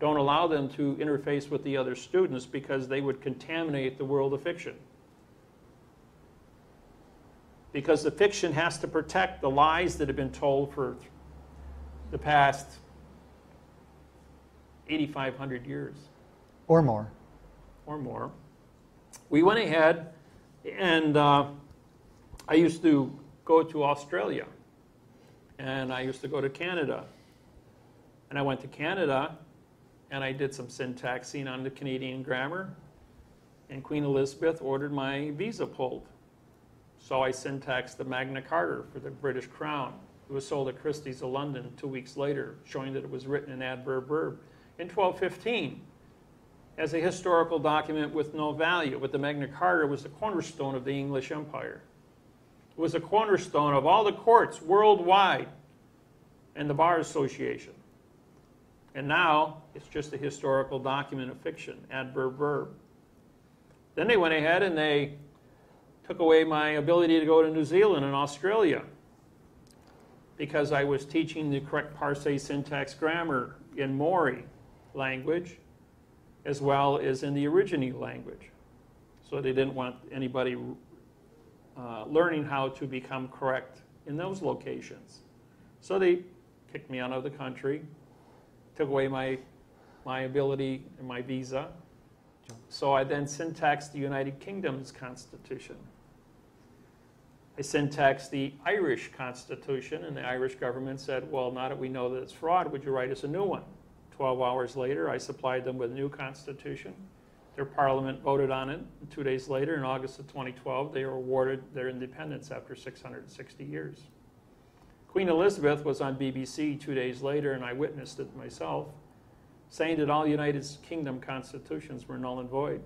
Don't allow them to interface with the other students because they would contaminate the world of fiction. Because the fiction has to protect the lies that have been told for the past 8,500 years Or more. or more. We went ahead and uh, I used to go to Australia and I used to go to Canada. And I went to Canada and I did some syntaxing on the Canadian grammar. And Queen Elizabeth ordered my visa pulled. So I syntaxed the Magna Carta for the British Crown. It was sold at Christie's of London two weeks later, showing that it was written in adverb verb. In 1215, as a historical document with no value, but the Magna Carta was the cornerstone of the English Empire. It was a cornerstone of all the courts worldwide and the Bar Association. And now it's just a historical document of fiction, adverb verb. Then they went ahead and they took away my ability to go to New Zealand and Australia because I was teaching the correct parse syntax grammar in Maori language as well as in the origine language. So they didn't want anybody uh, learning how to become correct in those locations. So they kicked me out of the country, took away my, my ability and my visa. So I then syntaxed the United Kingdom's constitution. I syntaxed the Irish constitution, and the Irish government said, well, now that we know that it's fraud, would you write us a new one? 12 hours later, I supplied them with a new constitution. Their parliament voted on it. Two days later, in August of 2012, they were awarded their independence after 660 years. Queen Elizabeth was on BBC two days later, and I witnessed it myself, saying that all United Kingdom constitutions were null and void.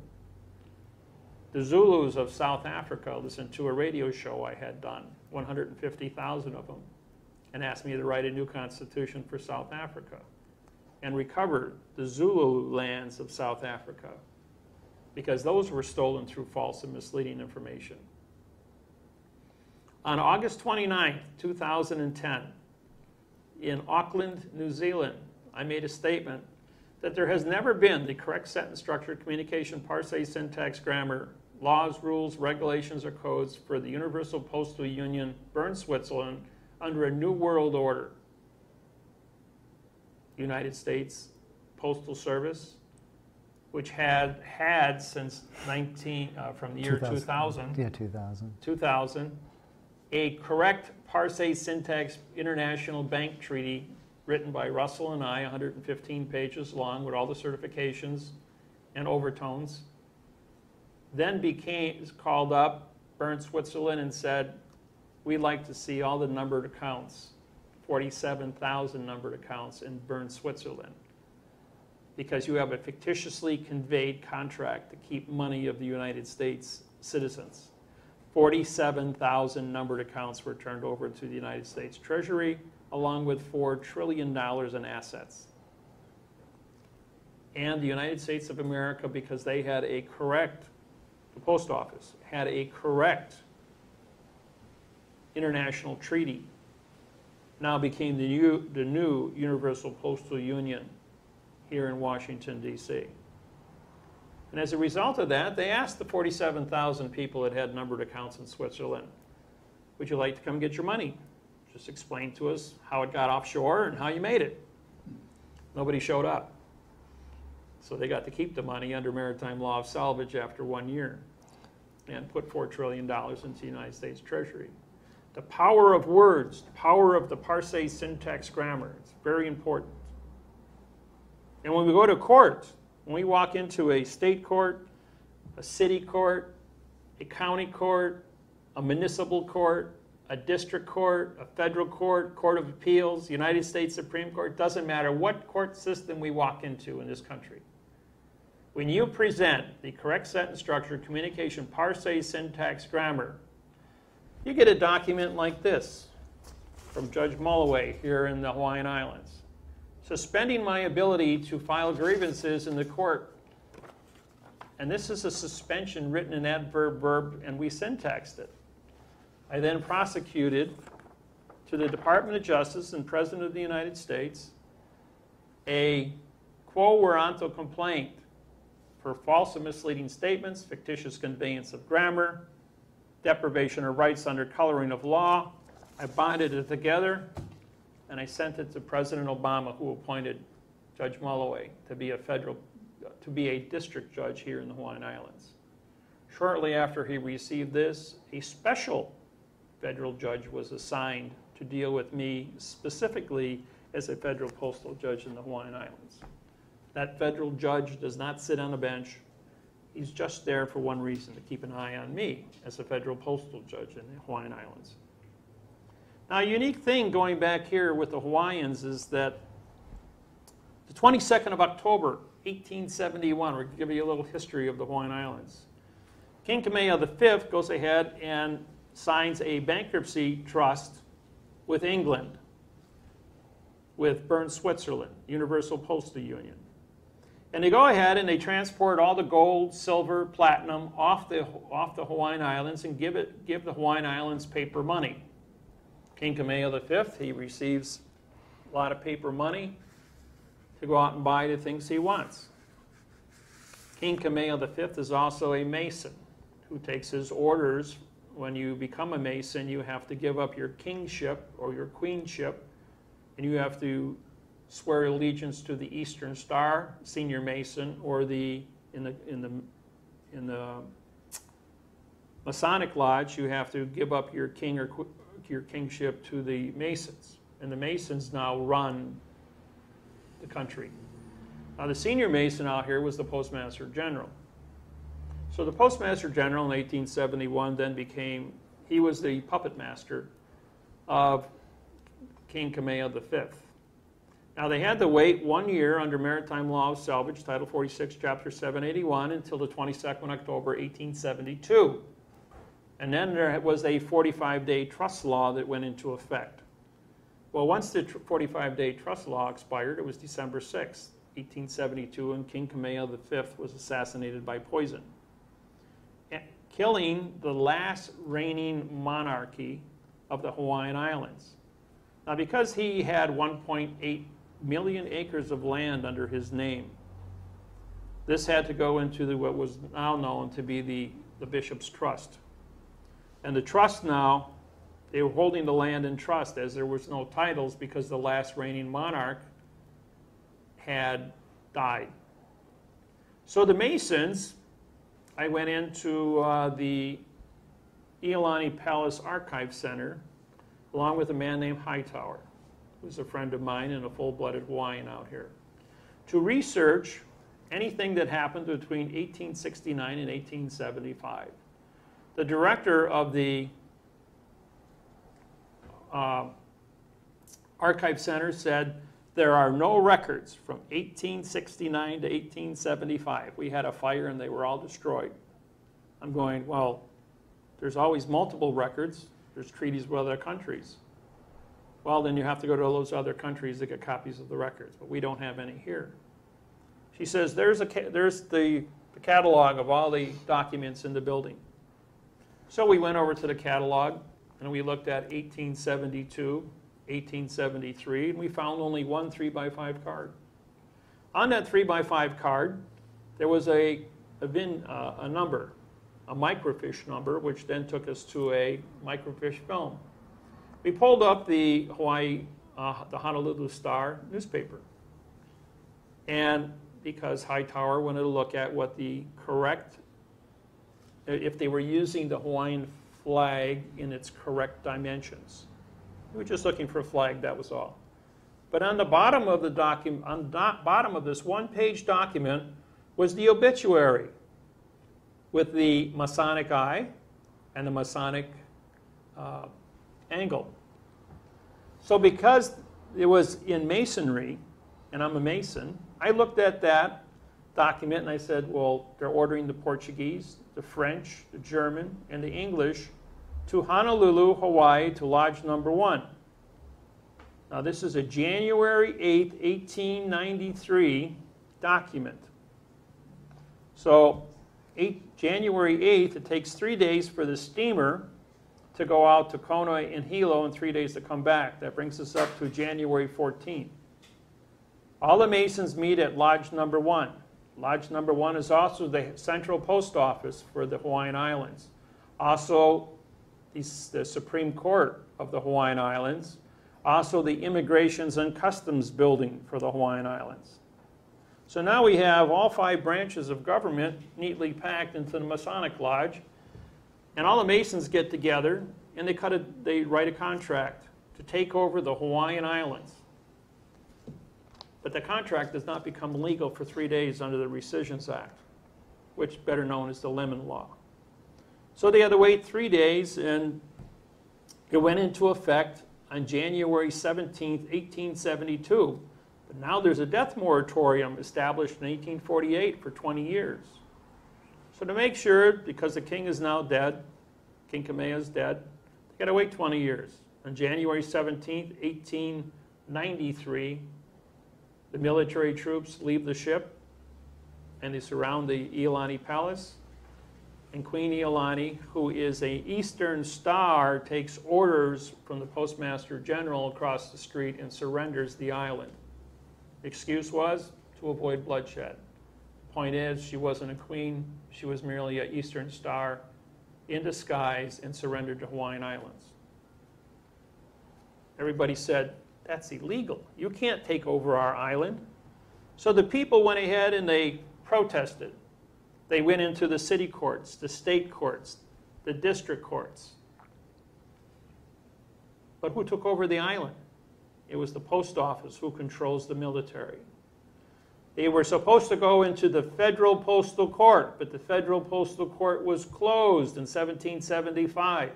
The Zulus of South Africa listened to a radio show I had done, 150,000 of them, and asked me to write a new constitution for South Africa and recover the Zulu lands of South Africa because those were stolen through false and misleading information. On August 29, 2010, in Auckland, New Zealand, I made a statement that there has never been the correct sentence structure, communication, parse, syntax, grammar, laws, rules, regulations, or codes for the Universal Postal Union, Bern, Switzerland, under a New World Order. United States Postal Service, which had had since 19, uh, from the year 2000, Yeah, 2000. 2000, a correct parse syntax international bank treaty written by Russell and I, 115 pages long with all the certifications and overtones. Then became, called up Bern, Switzerland and said, we'd like to see all the numbered accounts, 47,000 numbered accounts in Bern, Switzerland. Because you have a fictitiously conveyed contract to keep money of the United States citizens. 47,000 numbered accounts were turned over to the United States Treasury, along with $4 trillion in assets. And the United States of America, because they had a correct, the post office had a correct international treaty, now became the new, the new Universal Postal Union here in Washington, D.C. And as a result of that, they asked the 47,000 people that had numbered accounts in Switzerland, would you like to come get your money? Just explain to us how it got offshore and how you made it. Nobody showed up. So they got to keep the money under maritime law of salvage after one year and put $4 trillion into the United States Treasury. The power of words, the power of the parse syntax grammar, it's very important. And when we go to court, when we walk into a state court, a city court, a county court, a municipal court, a district court, a federal court, court of appeals, United States Supreme Court, doesn't matter what court system we walk into in this country. When you present the correct sentence structure, communication, parse, syntax, grammar, you get a document like this from Judge Mulloway here in the Hawaiian Islands, suspending my ability to file grievances in the court. And this is a suspension written in adverb, verb, and we syntaxed it. I then prosecuted to the Department of Justice and President of the United States a quo warranto complaint for false and misleading statements, fictitious conveyance of grammar, deprivation of rights under coloring of law. I bonded it together and I sent it to President Obama, who appointed Judge Mulloway to be a federal, to be a district judge here in the Hawaiian Islands. Shortly after he received this, a special federal judge was assigned to deal with me specifically as a federal postal judge in the Hawaiian Islands. That federal judge does not sit on a bench. He's just there for one reason, to keep an eye on me as a federal postal judge in the Hawaiian Islands. Now, a unique thing going back here with the Hawaiians is that the 22nd of October, 1871, we're give you a little history of the Hawaiian Islands. King Kamehameha V goes ahead and signs a bankruptcy trust with England, with Bern, Switzerland, Universal Postal Union. And they go ahead and they transport all the gold, silver, platinum off the, off the Hawaiian Islands and give, it, give the Hawaiian Islands paper money. King Kamehameha V, he receives a lot of paper money to go out and buy the things he wants. King Kamehameha V is also a mason who takes his orders when you become a Mason, you have to give up your kingship or your queenship, and you have to swear allegiance to the Eastern Star, Senior Mason, or the in the in the in the Masonic Lodge, you have to give up your king or your kingship to the Masons, and the Masons now run the country. Now, the senior Mason out here was the Postmaster General. So the Postmaster General in 1871 then became, he was the puppet master of King Kamehameha V. Now they had to wait one year under Maritime Law of Salvage, Title 46, Chapter 781, until the 22nd October 1872. And then there was a 45-day trust law that went into effect. Well, once the 45-day trust law expired, it was December 6, 1872, and King Kamehameha V was assassinated by poison eh, killing the last reigning monarchy of the Hawaiian Islands. Now, because he had 1.8 million acres of land under his name, this had to go into the, what was now known to be the, the bishop's trust. And the trust now, they were holding the land in trust as there was no titles because the last reigning monarch had died. So the Masons I went into uh, the Iolani Palace Archive Center along with a man named Hightower, who's a friend of mine and a full-blooded Hawaiian out here, to research anything that happened between 1869 and 1875. The director of the uh, Archive Center said there are no records from 1869 to 1875. We had a fire and they were all destroyed. I'm going, well, there's always multiple records. There's treaties with other countries. Well, then you have to go to all those other countries to get copies of the records, but we don't have any here. She says, there's, a, there's the, the catalog of all the documents in the building. So we went over to the catalog and we looked at 1872, 1873, and we found only one 3 by 5 card. On that 3 by 5 card, there was a, a, VIN, uh, a number, a microfiche number, which then took us to a microfiche film. We pulled up the Hawaii, uh, the Honolulu Star newspaper. And because Hightower wanted to look at what the correct, if they were using the Hawaiian flag in its correct dimensions. We were just looking for a flag, that was all. But on the bottom of the document, on the bottom of this one-page document was the obituary with the Masonic eye and the Masonic uh, angle. So because it was in masonry, and I'm a mason, I looked at that document and I said, well, they're ordering the Portuguese, the French, the German, and the English to Honolulu, Hawaii, to Lodge Number One. Now, this is a January 8, 1893 document. So, eight, January 8th, it takes three days for the steamer to go out to Kona and Hilo and three days to come back. That brings us up to January 14. All the Masons meet at Lodge Number One. Lodge Number One is also the central post office for the Hawaiian Islands. Also, the, the Supreme Court of the Hawaiian Islands. Also, the Immigrations and Customs Building for the Hawaiian Islands. So now we have all five branches of government neatly packed into the Masonic Lodge, and all the Masons get together and they cut a, they write a contract to take over the Hawaiian Islands. But the contract does not become legal for three days under the Rescissions Act, which better known as the Lemon Law. So they had to wait three days, and it went into effect on January 17, 1872. But now there's a death moratorium established in 1848 for 20 years. So to make sure, because the king is now dead, King Kamehameha is dead, they got to wait 20 years. On January 17, 1893, the military troops leave the ship and they surround the Iolani Palace. And Queen Iolani, who is a Eastern Star, takes orders from the Postmaster General across the street and surrenders the island. The excuse was to avoid bloodshed. Point is, she wasn't a queen, she was merely an Eastern Star in disguise and surrendered to Hawaiian Islands. Everybody said, that's illegal. You can't take over our island. So the people went ahead and they protested. They went into the city courts, the state courts, the district courts. But who took over the island? It was the post office who controls the military. They were supposed to go into the federal postal court, but the federal postal court was closed in 1775,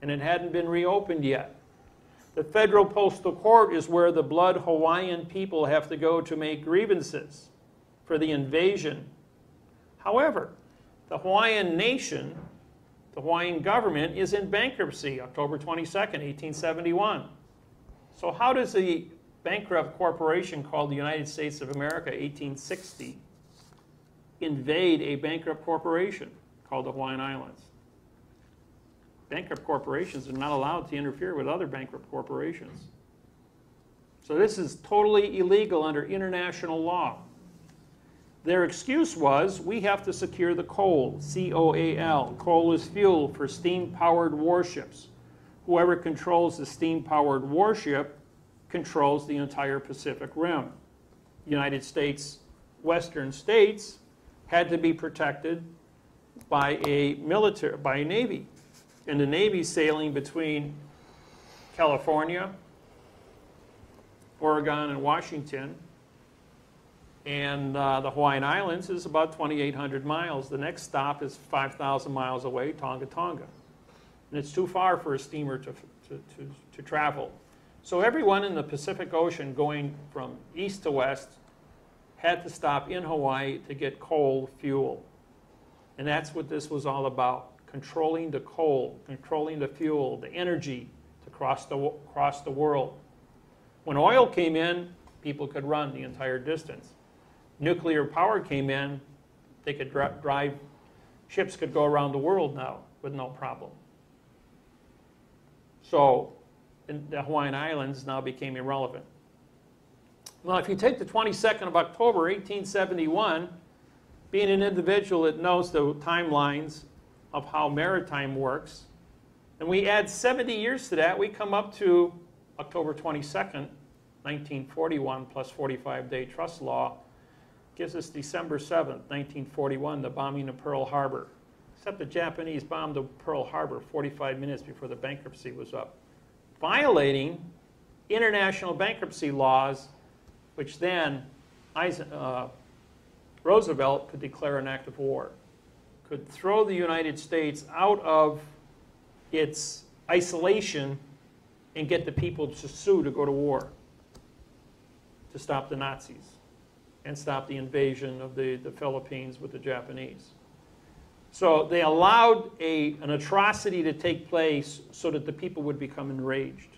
and it hadn't been reopened yet. The federal postal court is where the blood Hawaiian people have to go to make grievances for the invasion. However, the Hawaiian nation, the Hawaiian government, is in bankruptcy October 22nd, 1871. So, how does the bankrupt corporation called the United States of America, 1860, invade a bankrupt corporation called the Hawaiian Islands? Bankrupt corporations are not allowed to interfere with other bankrupt corporations. So this is totally illegal under international law. Their excuse was we have to secure the coal, C O A L. Coal is fuel for steam powered warships. Whoever controls the steam powered warship controls the entire Pacific Rim. United States, Western states had to be protected by a military, by a navy. And the navy sailing between California, Oregon, and Washington, and uh, the Hawaiian Islands is about 2,800 miles. The next stop is 5,000 miles away, Tonga Tonga. And it's too far for a steamer to, to, to, to travel. So everyone in the Pacific Ocean going from east to west had to stop in Hawaii to get coal fuel. And that's what this was all about, controlling the coal, controlling the fuel, the energy to cross the, cross the world. When oil came in, people could run the entire distance. Nuclear power came in, they could dri- drive, ships could go around the world now with no problem. So the Hawaiian Islands now became irrelevant. Well, if you take the 22nd of October, 1871, being an individual that knows the timelines of how maritime works, and we add 70 years to that, we come up to October 22nd, 1941, plus 45 day trust law, gives us December 7th, 1941, the bombing of Pearl Harbor. Except the Japanese bombed the Pearl Harbor 45 minutes before the bankruptcy was up, violating international bankruptcy laws, which then uh, Roosevelt could declare an act of war, could throw the United States out of its isolation and get the people to sue to go to war to stop the Nazis and stop the invasion of the, the Philippines with the Japanese. So they allowed a, an atrocity to take place so that the people would become enraged.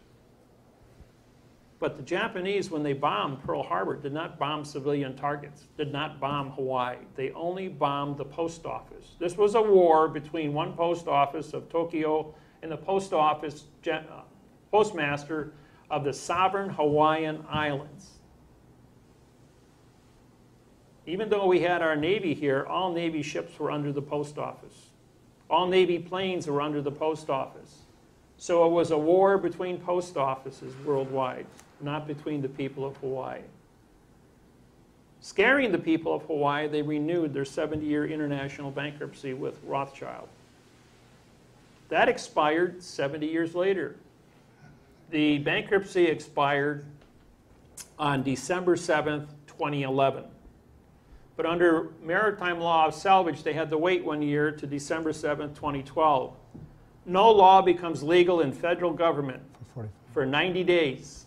But the Japanese, when they bombed Pearl Harbor, did not bomb civilian targets, did not bomb Hawaii. They only bombed the post office. This was a war between one post office of Tokyo and the post office uh, postmaster of the sovereign Hawaiian Islands. Even though we had our Navy here, all Navy ships were under the post office. All Navy planes were under the post office. So it was a war between post offices worldwide, not between the people of Hawaii. Scaring the people of Hawaii, they renewed their 70 year international bankruptcy with Rothschild. That expired 70 years later. The bankruptcy expired on December 7th, 2011. But under maritime law of salvage, they had to wait one year to December 7th, 2012. No law becomes legal in federal government For 90 days.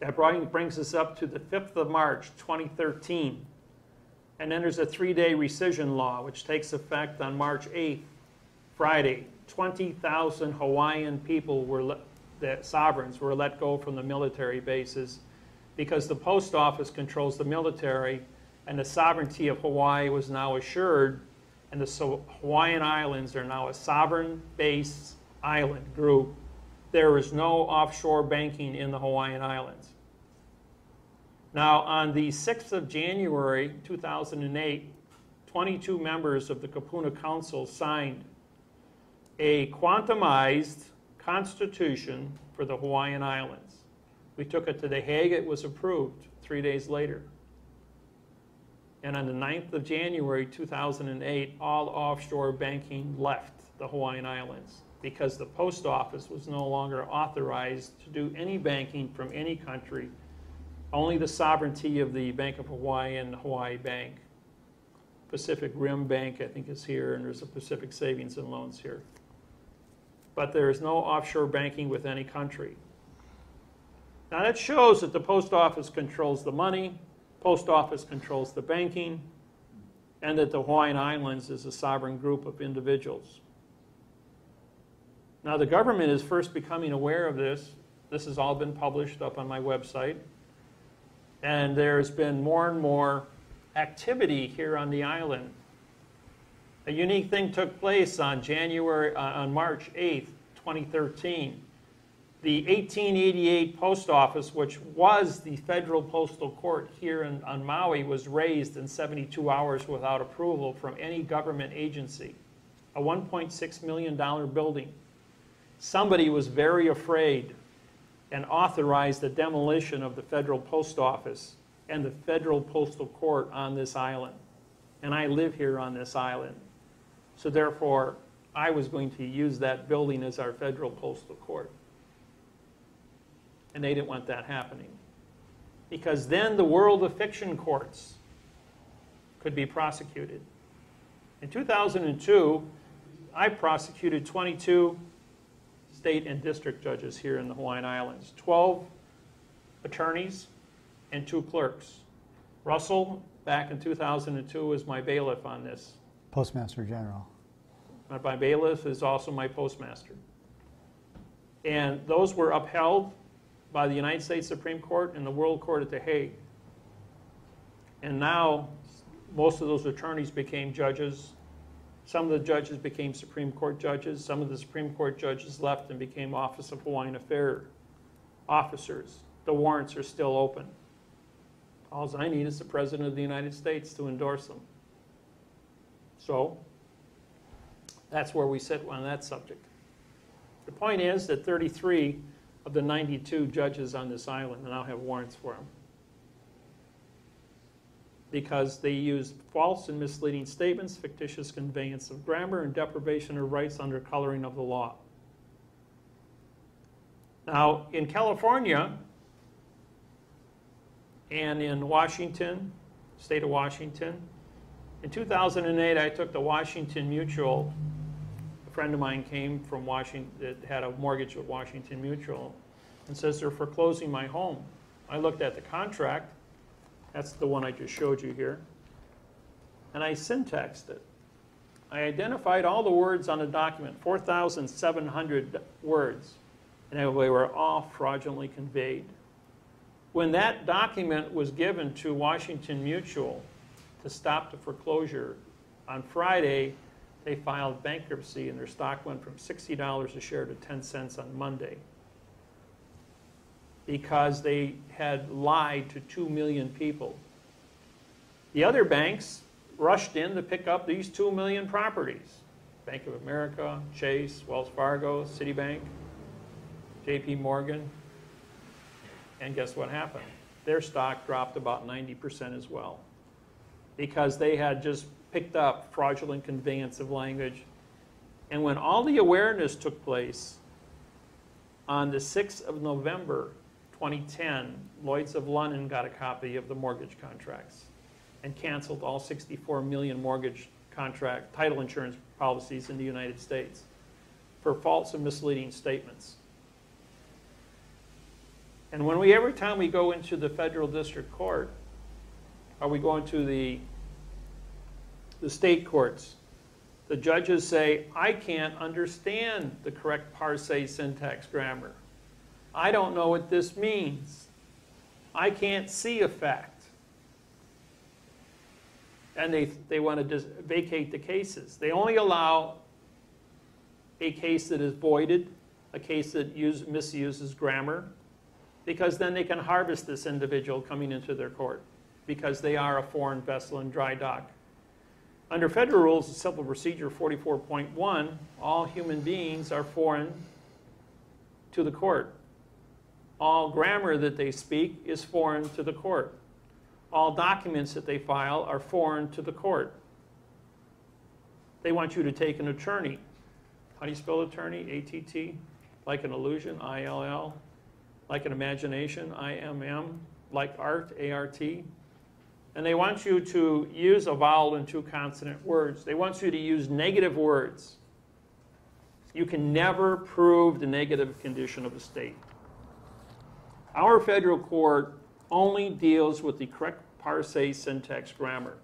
That brings us up to the 5th of March, 2013. And then there's a three-day rescission law, which takes effect on March 8th, Friday. 20,000 Hawaiian people were, let- the sovereigns were let go from the military bases because the post office controls the military and the sovereignty of Hawaii was now assured and the so- Hawaiian Islands are now a sovereign-based island group there is no offshore banking in the Hawaiian Islands. Now, on the 6th of January 2008, 22 members of the Kupuna Council signed a quantumized constitution for the Hawaiian Islands. We took it to The Hague, it was approved three days later. And on the 9th of January 2008, all offshore banking left the Hawaiian Islands because the post office was no longer authorized to do any banking from any country, only the sovereignty of the Bank of Hawaii and Hawaii Bank. Pacific Rim Bank, I think, is here, and there's a Pacific Savings and Loans here. But there is no offshore banking with any country. Now, that shows that the post office controls the money, post office controls the banking, and that the Hawaiian Islands is a sovereign group of individuals. Now, the government is first becoming aware of this. This has all been published up on my website. And there's been more and more activity here on the island. A unique thing took place on January, uh, on March 8th, 2013. The 1888 post office, which was the federal postal court here in, on Maui, was razed in 72 hours without approval from any government agency. A $1.6 million building. Somebody was very afraid and authorized the demolition of the federal post office and the federal postal court on this island. And I live here on this island. So therefore, I was going to use that building as our federal postal court. And they didn't want that happening. Because then the world of fiction courts could be prosecuted. In 2002, I prosecuted 22 state and district judges here in the Hawaiian Islands, 12 attorneys and two clerks. Russell, back in 2002, was my bailiff on this. Postmaster General. my bailiff is also my postmaster. And those were upheld by the United States Supreme Court and the World Court at The Hague. And now, most of those attorneys became judges. Some of the judges became Supreme Court judges. Some of the Supreme Court judges left and became Office of Hawaiian Affairs officers. The warrants are still open. All I need is the President of the United States to endorse them. So, that's where we sit on that subject. The point is that 33 of the 92 judges on this island and I'll have warrants for them. Because they use false and misleading statements, fictitious conveyance of grammar, and deprivation of rights under coloring of the law. Now, in California and in Washington, state of Washington, in 2008, I took the Washington Mutual. Friend of mine came from Washington, that had a mortgage with Washington Mutual, and says they're foreclosing my home. I looked at the contract. That's the one I just showed you here. And I syntaxed it. I identified all the words on the document, 4,700 words, and they were all fraudulently conveyed. When that document was given to Washington Mutual, to stop the foreclosure. On Friday, they filed bankruptcy and their stock went from $60 a share to 10 cents on Monday because they had lied to 2 million people. The other banks rushed in to pick up these 2 million properties. Bank of America, Chase, Wells Fargo, Citibank, JP Morgan. And guess what happened? Their stock dropped about 90% as well because they had just picked up fraudulent conveyance of language. And when all the awareness took place on the 6th of November 2010, Lloyds of London got a copy of the mortgage contracts and canceled all 64 million mortgage contract title insurance policies in the United States for false and misleading statements. And when we, every time we go into the federal district court, are we going to the the state courts. The judges say, I can't understand the correct parse syntax grammar. I don't know what this means. I can't see a fact. And they, they want to vacate the cases. They only allow a case that is voided, a case that use, misuses grammar, because then they can harvest this individual coming into their court because they are a foreign vessel in dry dock. Under federal rules of civil procedure 44.1, all human beings are foreign to the court. All grammar that they speak is foreign to the court. All documents that they file are foreign to the court. They want you to take an attorney. How do you spell attorney? A-T-T? Like an illusion? I-L-L? Like an imagination? I-M-M? Like art? A-R-T? And they want you to use a vowel in two consonant words. They want you to use negative words. You can never prove the negative condition of a state. Our federal court only deals with the correct parse syntax grammar,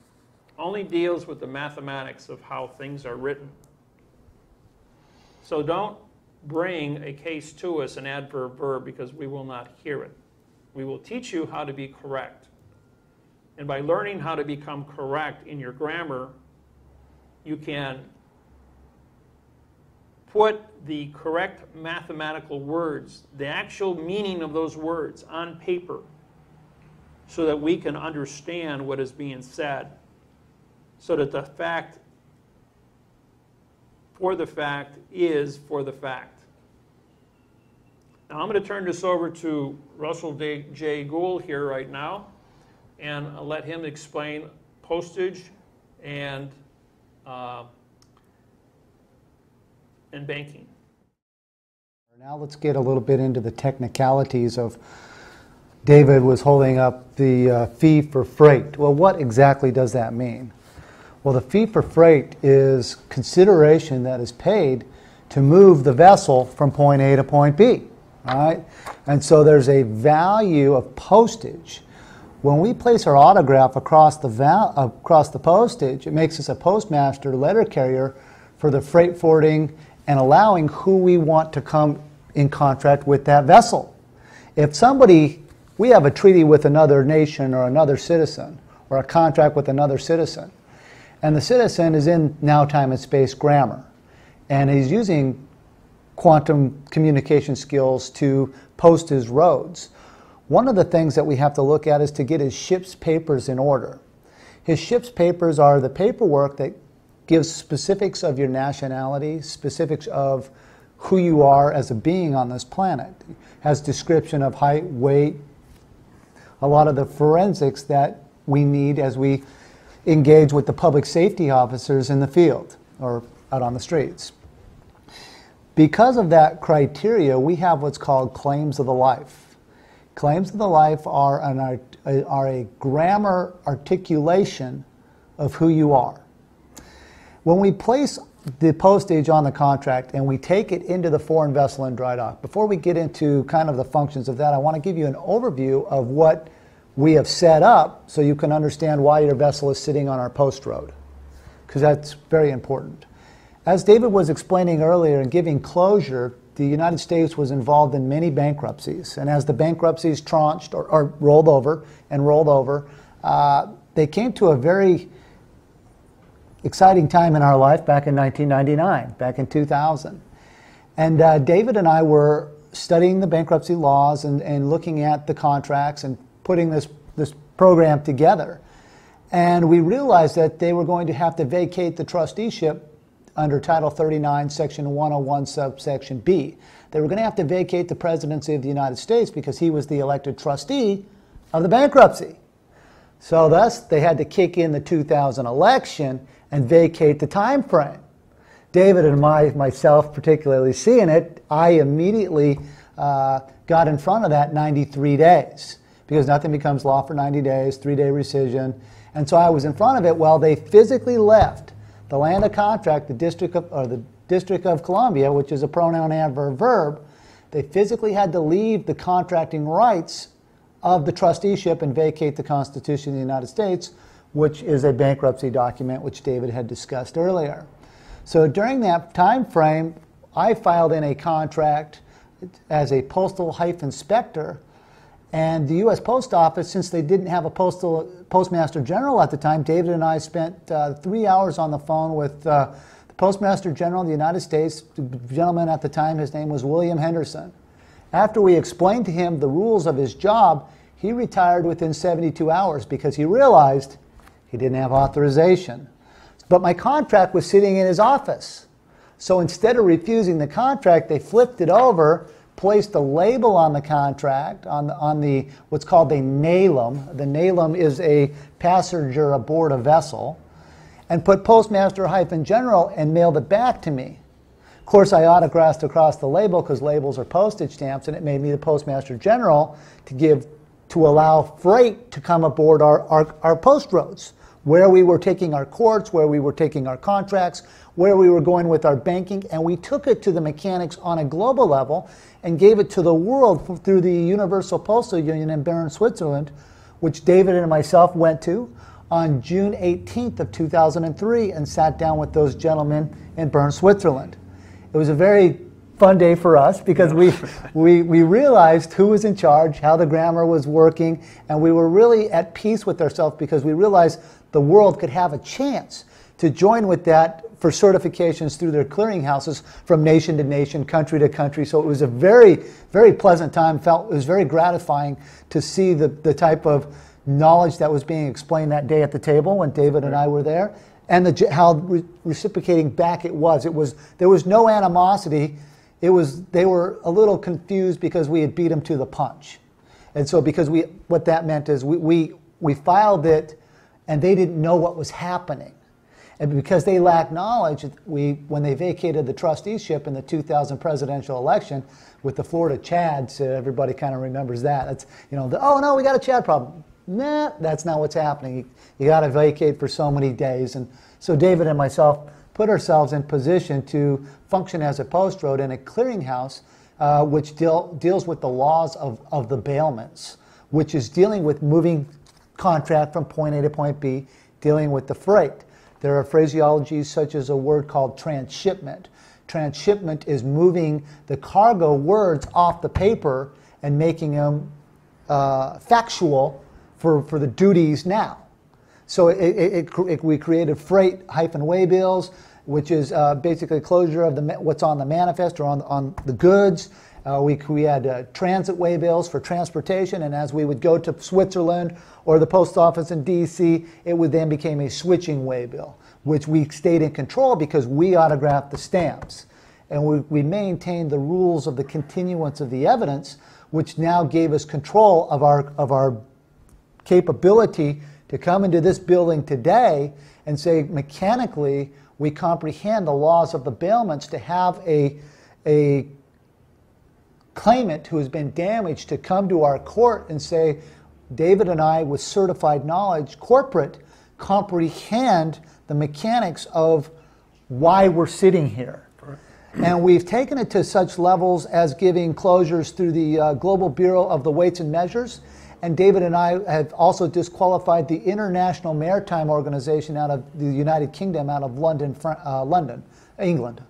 only deals with the mathematics of how things are written. So don't bring a case to us, an adverb verb, because we will not hear it. We will teach you how to be correct. And by learning how to become correct in your grammar, you can put the correct mathematical words, the actual meaning of those words on paper so that we can understand what is being said, so that the fact for the fact is for the fact. Now I'm going to turn this over to Russell J. Gould here right now and let him explain postage and, uh, and banking. Now let's get a little bit into the technicalities of David was holding up the uh, fee for freight. Well, what exactly does that mean? Well, the fee for freight is consideration that is paid to move the vessel from point A to point B. Right? And so there's a value of postage when we place our autograph across the, across the postage, it makes us a postmaster letter carrier for the freight forwarding and allowing who we want to come in contract with that vessel. If somebody, we have a treaty with another nation or another citizen, or a contract with another citizen, and the citizen is in now, time, and space grammar, and he's using quantum communication skills to post his roads. One of the things that we have to look at is to get his ship's papers in order. His ship's papers are the paperwork that gives specifics of your nationality, specifics of who you are as a being on this planet, has description of height, weight, a lot of the forensics that we need as we engage with the public safety officers in the field or out on the streets. Because of that criteria, we have what's called claims of the life. Claims of the life are, an, are a grammar articulation of who you are. When we place the postage on the contract and we take it into the foreign vessel in dry dock, before we get into kind of the functions of that, I want to give you an overview of what we have set up so you can understand why your vessel is sitting on our post road, because that's very important. As David was explaining earlier and giving closure, the United States was involved in many bankruptcies. And as the bankruptcies tranched or, or rolled over and rolled over, uh, they came to a very exciting time in our life back in 1999, back in 2000. And uh, David and I were studying the bankruptcy laws and, and looking at the contracts and putting this, this program together. And we realized that they were going to have to vacate the trusteeship under Title 39, Section 101, subsection B. They were going to have to vacate the presidency of the United States because he was the elected trustee of the bankruptcy. So thus, they had to kick in the 2000 election and vacate the time frame. David and my, myself, particularly seeing it, I immediately uh, got in front of that 93 days because nothing becomes law for 90 days, three day rescission. And so I was in front of it while they physically left the land of contract, the District of, or the District of Columbia, which is a pronoun adverb verb, they physically had to leave the contracting rights of the trusteeship and vacate the Constitution of the United States, which is a bankruptcy document, which David had discussed earlier. So during that time frame, I filed in a contract as a postal hyphen inspector and the U.S. Post Office, since they didn't have a postal postmaster general at the time, David and I spent uh, three hours on the phone with uh, the postmaster general of the United States. The gentleman at the time, his name was William Henderson. After we explained to him the rules of his job, he retired within 72 hours because he realized he didn't have authorization. But my contract was sitting in his office. So instead of refusing the contract, they flipped it over placed a label on the contract, on the, on the what's called the NALM. The NALM is a passenger aboard a vessel, and put postmaster hyphen general and mailed it back to me. Of course, I autographed across the label because labels are postage stamps, and it made me the postmaster general to give to allow freight to come aboard our, our, our post roads where we were taking our courts, where we were taking our contracts, where we were going with our banking, and we took it to the mechanics on a global level and gave it to the world through the Universal Postal Union in Bern, Switzerland, which David and myself went to on June 18th of 2003 and sat down with those gentlemen in Bern, Switzerland. It was a very fun day for us because we, we, we realized who was in charge, how the grammar was working, and we were really at peace with ourselves because we realized the world could have a chance to join with that for certifications through their clearinghouses from nation to nation, country to country. So it was a very, very pleasant time. Felt it was very gratifying to see the, the type of knowledge that was being explained that day at the table when David and I were there, and the, how re- reciprocating back it was. It was there was no animosity. It was they were a little confused because we had beat them to the punch, and so because we what that meant is we we, we filed it and they didn't know what was happening. And because they lacked knowledge, we, when they vacated the trusteeship in the 2000 presidential election with the Florida Chads, everybody kind of remembers that. It's, you know, the, oh no, we got a Chad problem. Nah, that's not what's happening. You, you got to vacate for so many days. And so David and myself put ourselves in position to function as a post road in a clearinghouse, uh, which deal, deals with the laws of, of the bailments, which is dealing with moving contract from point A to point B, dealing with the freight. There are phraseologies such as a word called transshipment. Transshipment is moving the cargo words off the paper and making them uh, factual for, for the duties now. So it, it, it, it, we created freight hyphen waybills, which is uh, basically closure of the, what's on the manifest or on, on the goods. Uh, we, we had uh, transit waybills for transportation, and as we would go to Switzerland or the post office in DC, it would then became a switching waybill, which we stayed in control because we autographed the stamps. And we, we maintained the rules of the continuance of the evidence, which now gave us control of our, of our capability to come into this building today and say mechanically we comprehend the laws of the bailments to have a, a claimant who has been damaged to come to our court and say, David and I, with certified knowledge, corporate, comprehend the mechanics of why we're sitting here. And we've taken it to such levels as giving closures through the uh, Global Bureau of the Weights and Measures and David and I have also disqualified the International Maritime Organization out of the United Kingdom, out of London, uh, London, England.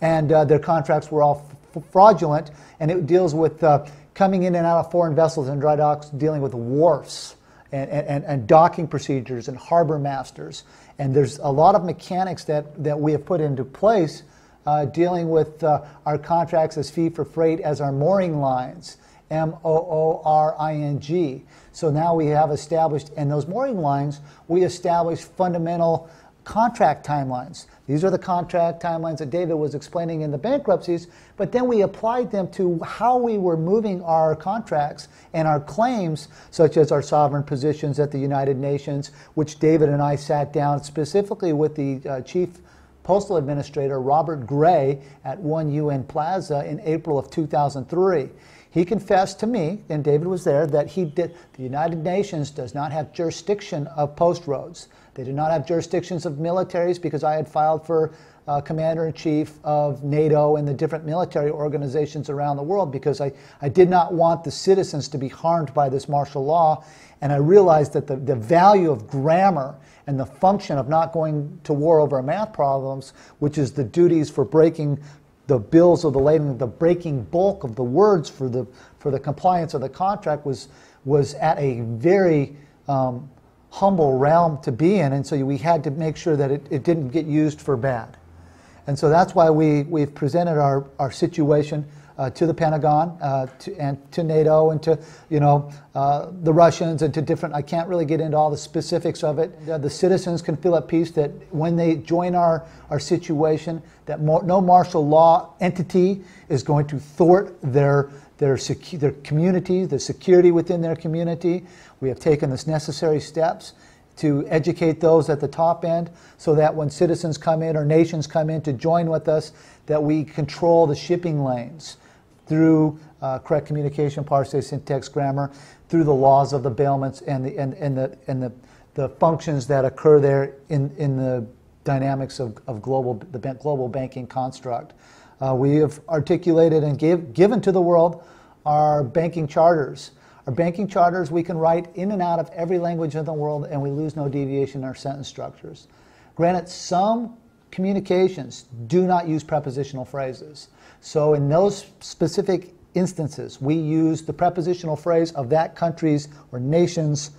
And uh, their contracts were all fraudulent, and it deals with uh, coming in and out of foreign vessels and dry docks, dealing with wharfs and, and, and docking procedures and harbor masters. And there's a lot of mechanics that, that we have put into place uh, dealing with uh, our contracts as fee for freight as our mooring lines M O O R I N G. So now we have established, and those mooring lines, we established fundamental contract timelines. These are the contract timelines that David was explaining in the bankruptcies, but then we applied them to how we were moving our contracts and our claims, such as our sovereign positions at the United Nations, which David and I sat down specifically with the uh, chief postal administrator, Robert Gray, at One UN Plaza in April of 2003. He confessed to me, and David was there, that he did, the United Nations does not have jurisdiction of post roads. They do not have jurisdictions of militaries because I had filed for uh, commander in chief of NATO and the different military organizations around the world because I, I did not want the citizens to be harmed by this martial law. And I realized that the, the value of grammar and the function of not going to war over math problems, which is the duties for breaking the bills of the lading, the breaking bulk of the words for the, for the compliance of the contract was, was at a very um, humble realm to be in. And so we had to make sure that it, it didn't get used for bad. And so that's why we, we've presented our, our situation uh, to the Pentagon uh, to, and to NATO and to you know uh, the Russians and to different. I can't really get into all the specifics of it. the citizens can feel at peace that when they join our our situation, that more, no martial law entity is going to thwart their their, secu- their community, the security within their community. We have taken the necessary steps to educate those at the top end so that when citizens come in or nations come in to join with us, that we control the shipping lanes through uh, correct communication, parse, syntax, grammar, through the laws of the bailments and the, and, and the, and the, the functions that occur there in, in the dynamics of, of global, the global banking construct. Uh, we have articulated and give, given to the world our banking charters. Our banking charters we can write in and out of every language in the world and we lose no deviation in our sentence structures. Granted, some communications do not use prepositional phrases. So in those specific instances, we use the prepositional phrase of that country's or nation's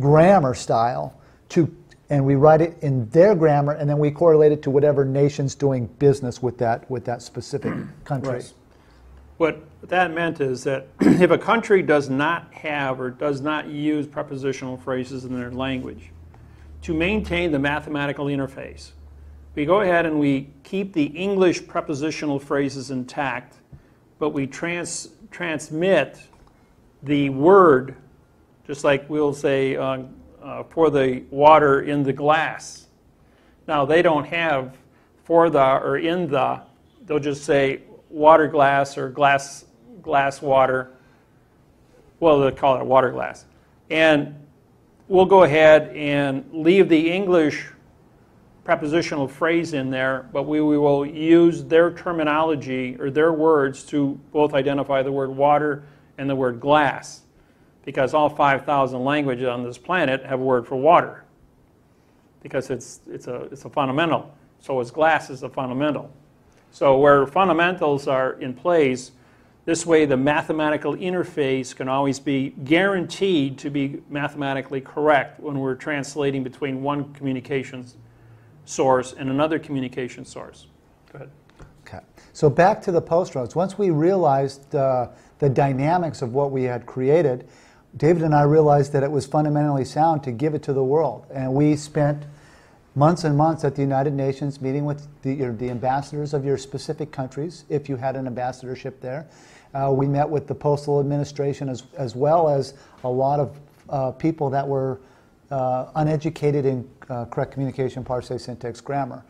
grammar style to and we write it in their grammar and then we correlate it to whatever nation's doing business with that with that specific country. Right. What that meant is that if a country does not have or does not use prepositional phrases in their language to maintain the mathematical interface, we go ahead and we keep the English prepositional phrases intact, but we trans, transmit the word, just like we'll say uh, uh, for the water in the glass. Now, they don't have for the or in the, they'll just say water glass or glass, glass water. Well, they'll call it water glass. And we'll go ahead and leave the English prepositional phrase in there, but we, we will use their terminology or their words to both identify the word water and the word glass, because all 5,000 languages on this planet have a word for water. because it's, it's, a, it's a fundamental. So is glass is a fundamental. So where fundamentals are in place, this way the mathematical interface can always be guaranteed to be mathematically correct when we're translating between one communications source and another communication source. Go ahead. Okay. So back to the post roads. Once we realized uh, the dynamics of what we had created, David and I realized that it was fundamentally sound to give it to the world. And we spent months and months at the United Nations meeting with the, your, the ambassadors of your specific countries, if you had an ambassadorship there. Uh, we met with the Postal Administration as, as well as a lot of uh, people that were uh, uneducated in uh, correct communication, parse, syntax, grammar.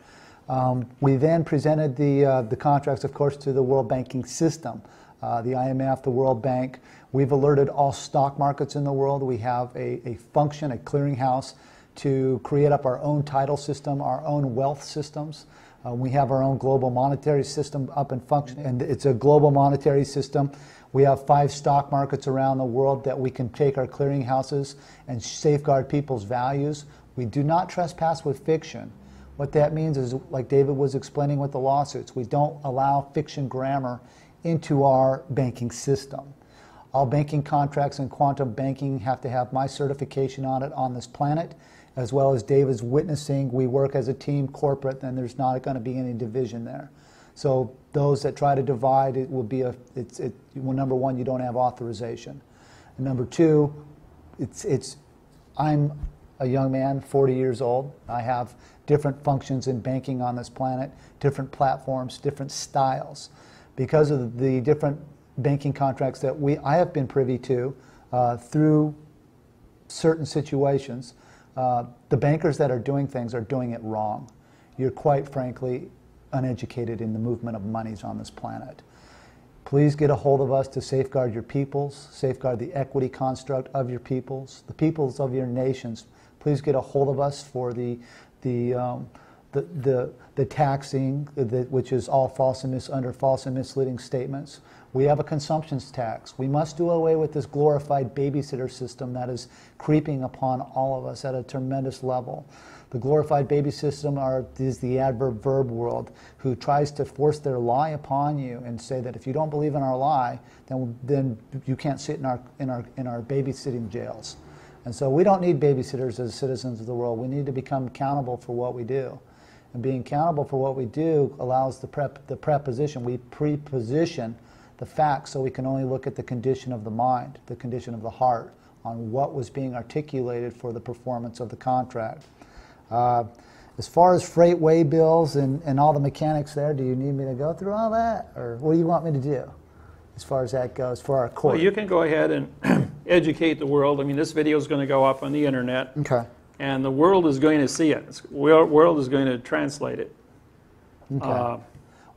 Um, we then presented the, uh, the contracts, of course, to the World Banking System, uh, the IMF, the World Bank. We've alerted all stock markets in the world. We have a, a function, a clearinghouse, to create up our own title system, our own wealth systems. Uh, we have our own global monetary system up and function, and it's a global monetary system. We have five stock markets around the world that we can take our clearinghouses and safeguard people's values. We do not trespass with fiction. What that means is, like David was explaining with the lawsuits, we don't allow fiction grammar into our banking system. All banking contracts and quantum banking have to have my certification on it on this planet, as well as David's witnessing. We work as a team corporate, and there's not going to be any division there. So those that try to divide, it will be a, it's, it, well, number one, you don't have authorization. And number two, it's, it's, I'm a young man, 40 years old. I have different functions in banking on this planet, different platforms, different styles. Because of the different banking contracts that we, I have been privy to uh, through certain situations, uh, the bankers that are doing things are doing it wrong. You're quite frankly uneducated in the movement of monies on this planet. Please get a hold of us to safeguard your peoples, safeguard the equity construct of your peoples, the peoples of your nations. Please get a hold of us for the, the, um, the, the, the, taxing, the, which is all false and mis, under false and misleading statements. We have a consumptions tax. We must do away with this glorified babysitter system that is creeping upon all of us at a tremendous level. The glorified baby system are, is the adverb verb world who tries to force their lie upon you and say that if you don't believe in our lie, then, then you can't sit in our, in, our, in our babysitting jails. And so we don't need babysitters as citizens of the world. We need to become accountable for what we do. And being accountable for what we do allows the, prep, the preposition. We preposition the facts so we can only look at the condition of the mind, the condition of the heart, on what was being articulated for the performance of the contract. Uh, as far as freight way bills and, and all the mechanics there, do you need me to go through all that? Or what do you want me to do as far as that goes for our court? Well, you can go ahead and educate the world. I mean, this video is going to go up on the internet. Okay. And the world is going to see it. The world is going to translate it. Okay. Uh,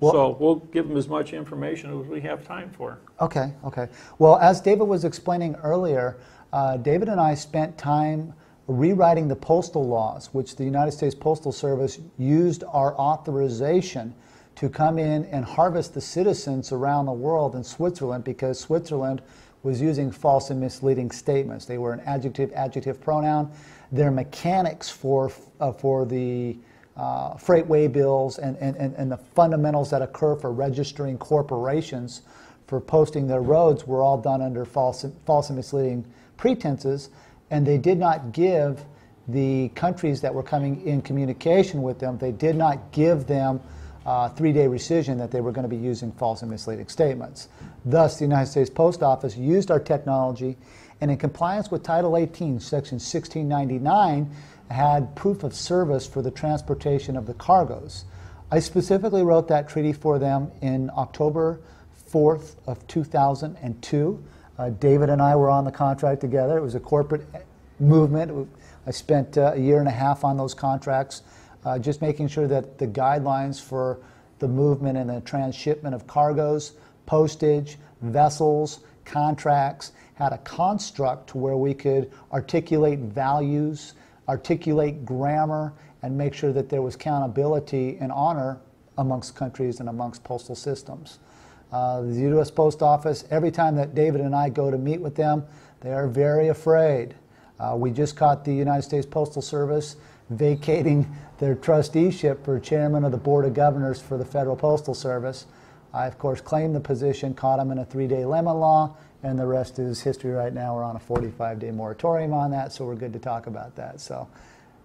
Well- so we'll give them as much information as we have time for. Okay, okay. Well, as David was explaining earlier, uh, David and I spent time rewriting the postal laws, which the United States Postal Service used our authorization to come in and harvest the citizens around the world in Switzerland because Switzerland was using false and misleading statements. They were an adjective, adjective pronoun. Their mechanics for, uh, for the uh, freight way bills and, and, and, and the fundamentals that occur for registering corporations for posting their roads were all done under false, false and misleading pretenses, and they did not give the countries that were coming in communication with them, they did not give them uh, three-day rescission that they were going to be using false and misleading statements. Thus, the United States Post Office used our technology, and in compliance with Title 18, Section 1699, had proof of service for the transportation of the cargoes. I specifically wrote that treaty for them in October 4th of 2002. Uh, David and I were on the contract together. It was a corporate movement. I spent uh, a year and a half on those contracts, uh, just making sure that the guidelines for the movement and the transshipment of cargoes, postage, vessels, contracts had a construct where we could articulate values, articulate grammar, and make sure that there was accountability and honor amongst countries and amongst postal systems. Uh, the U.S. Post Office, every time that David and I go to meet with them, they are very afraid. Uh, we just caught the United States Postal Service vacating their trusteeship for chairman of the board of governors for the Federal Postal Service. I, of course, claimed the position, caught him in a three-day lemon law, and the rest is history right now. We're on a 45-day moratorium on that, so we're good to talk about that. So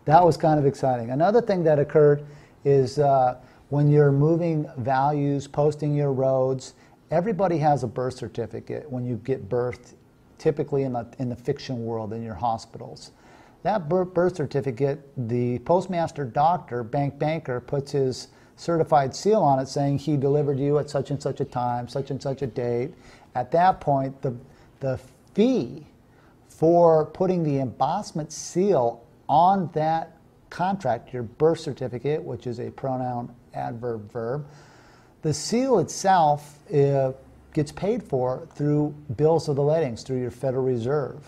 that was kind of exciting. Another thing that occurred is uh, when you're moving values, posting your roads, everybody has a birth certificate when you get birthed, typically in the, in the fiction world in your hospitals. That birth certificate, the postmaster doctor, bank banker, puts his certified seal on it saying he delivered you at such and such a time, such and such a date. At that point, the, the fee for putting the embossment seal on that contract, your birth certificate, which is a pronoun adverb verb, the seal itself uh, gets paid for through bills of the ladings, through your Federal Reserve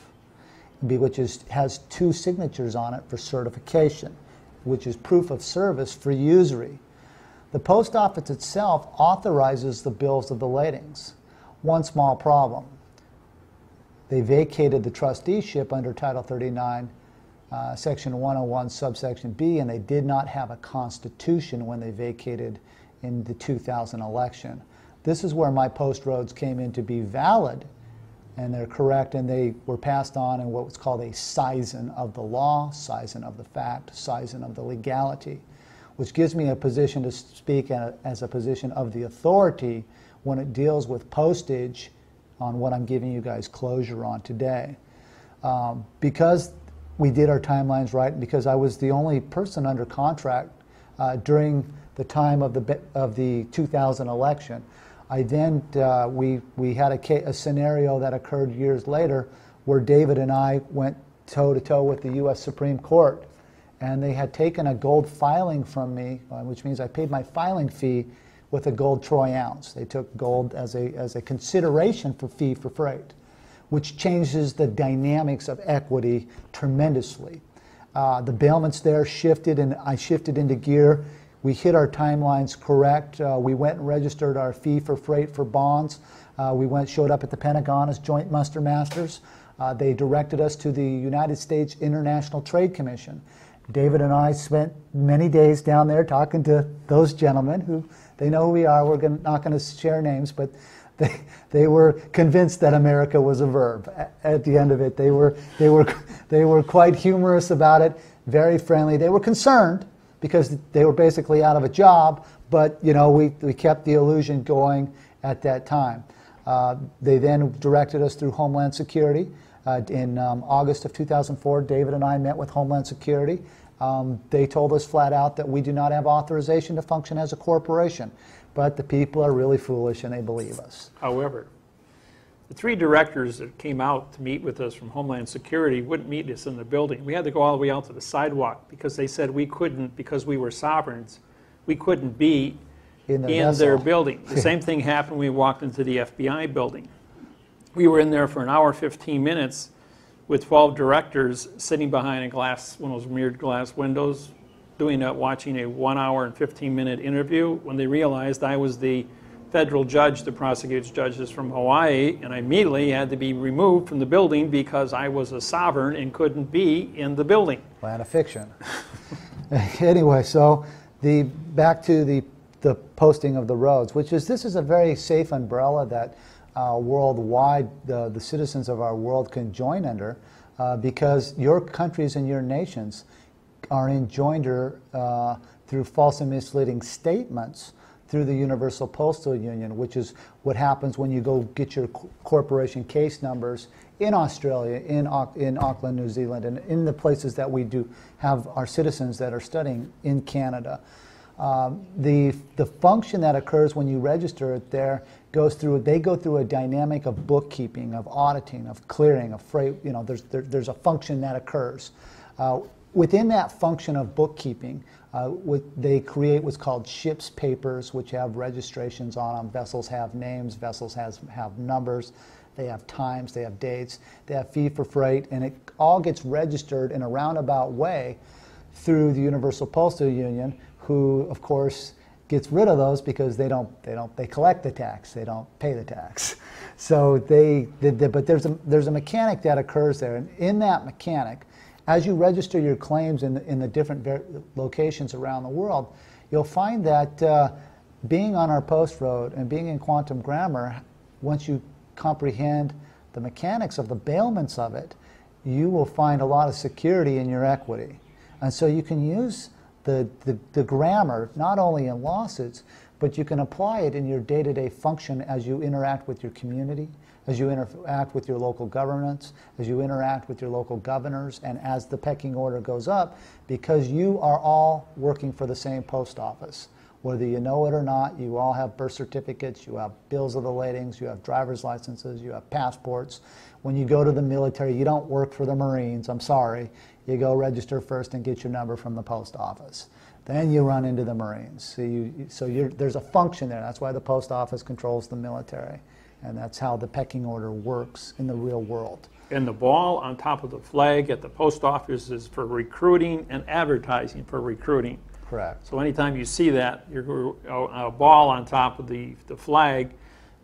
which is, has two signatures on it for certification, which is proof of service for usury. The post office itself authorizes the bills of the ladings. One small problem. They vacated the trusteeship under Title 39, uh, Section 101, subsection B, and they did not have a constitution when they vacated in the 2000 election. This is where my post roads came in to be valid and they're correct, and they were passed on in what was called a seisin of the law, seisin of the fact, seisin of the legality, which gives me a position to speak as a position of the authority when it deals with postage on what I'm giving you guys closure on today. Um, because we did our timelines right, because I was the only person under contract uh, during the time of the, of the 2000 election, I then, uh, we, we had a, a scenario that occurred years later where David and I went toe to toe with the U.S. Supreme Court. And they had taken a gold filing from me, uh, which means I paid my filing fee with a gold troy ounce. They took gold as a, as a consideration for fee for freight, which changes the dynamics of equity tremendously. Uh, the bailments there shifted, and I shifted into gear we hit our timelines correct. Uh, we went and registered our fee for freight for bonds. Uh, we went, showed up at the Pentagon as joint muster masters. Uh, they directed us to the United States International Trade Commission. David and I spent many days down there talking to those gentlemen who they know who we are. We're gonna, not going to share names, but they, they were convinced that America was a verb. At the end of it, they were, they were, they were quite humorous about it, very friendly. They were concerned because they were basically out of a job, but you know, we, we kept the illusion going at that time. Uh, they then directed us through Homeland Security. Uh, in um, August of 2004, David and I met with Homeland Security. Um, they told us flat out that we do not have authorization to function as a corporation, but the people are really foolish and they believe us. However, the three directors that came out to meet with us from Homeland Security wouldn't meet us in the building. We had to go all the way out to the sidewalk because they said we couldn't, because we were sovereigns, we couldn't be in, the in their building. The same thing happened when we walked into the FBI building. We were in there for an hour, 15 minutes with 12 directors sitting behind a glass, one of those mirrored glass windows, doing a, watching a one hour and 15 minute interview when they realized I was the federal judge that prosecutes judges from Hawaii, and I immediately had to be removed from the building because I was a sovereign and couldn't be in the building. Land of fiction. anyway, so the back to the the posting of the roads, which is this is a very safe umbrella that uh, worldwide the, the citizens of our world can join under uh, because your countries and your nations are in joinder uh, through false and misleading statements through the Universal Postal Union, which is what happens when you go get your corporation case numbers in Australia, in, in Auckland, New Zealand, and in the places that we do have our citizens that are studying in Canada. Um, the, the function that occurs when you register it there goes through, they go through a dynamic of bookkeeping, of auditing, of clearing, of freight, you know, there's, there, there's a function that occurs. Uh, within that function of bookkeeping, uh, they create what's called ships papers, which have registrations on them. Vessels have names, vessels has, have numbers, they have times, they have dates, they have fee for freight, and it all gets registered in a roundabout way through the Universal Postal Union, who, of course, gets rid of those because they don't, they don't, they collect the tax, they don't pay the tax. So they, they, they but there's a, there's a mechanic that occurs there, and in that mechanic, as you register your claims in the, in the different locations around the world, you'll find that uh, being on our post road and being in quantum grammar, once you comprehend the mechanics of the bailments of it, you will find a lot of security in your equity. And so you can use the, the, the grammar not only in lawsuits, but you can apply it in your day to day function as you interact with your community, as you interact with your local governments, as you interact with your local governors, and as the pecking order goes up, because you are all working for the same post office. Whether you know it or not, you all have birth certificates, you have bills of the ladings, you have driver's licenses, you have passports. When you go to the military, you don't work for the Marines, I'm sorry. You go register first and get your number from the post office. Then you run into the Marines. So, you, so there's a function there. That's why the post office controls the military. And that's how the pecking order works in the real world. And the ball on top of the flag at the post office is for recruiting and advertising for recruiting. Correct. So anytime you see that, you're, a, a ball on top of the, the flag,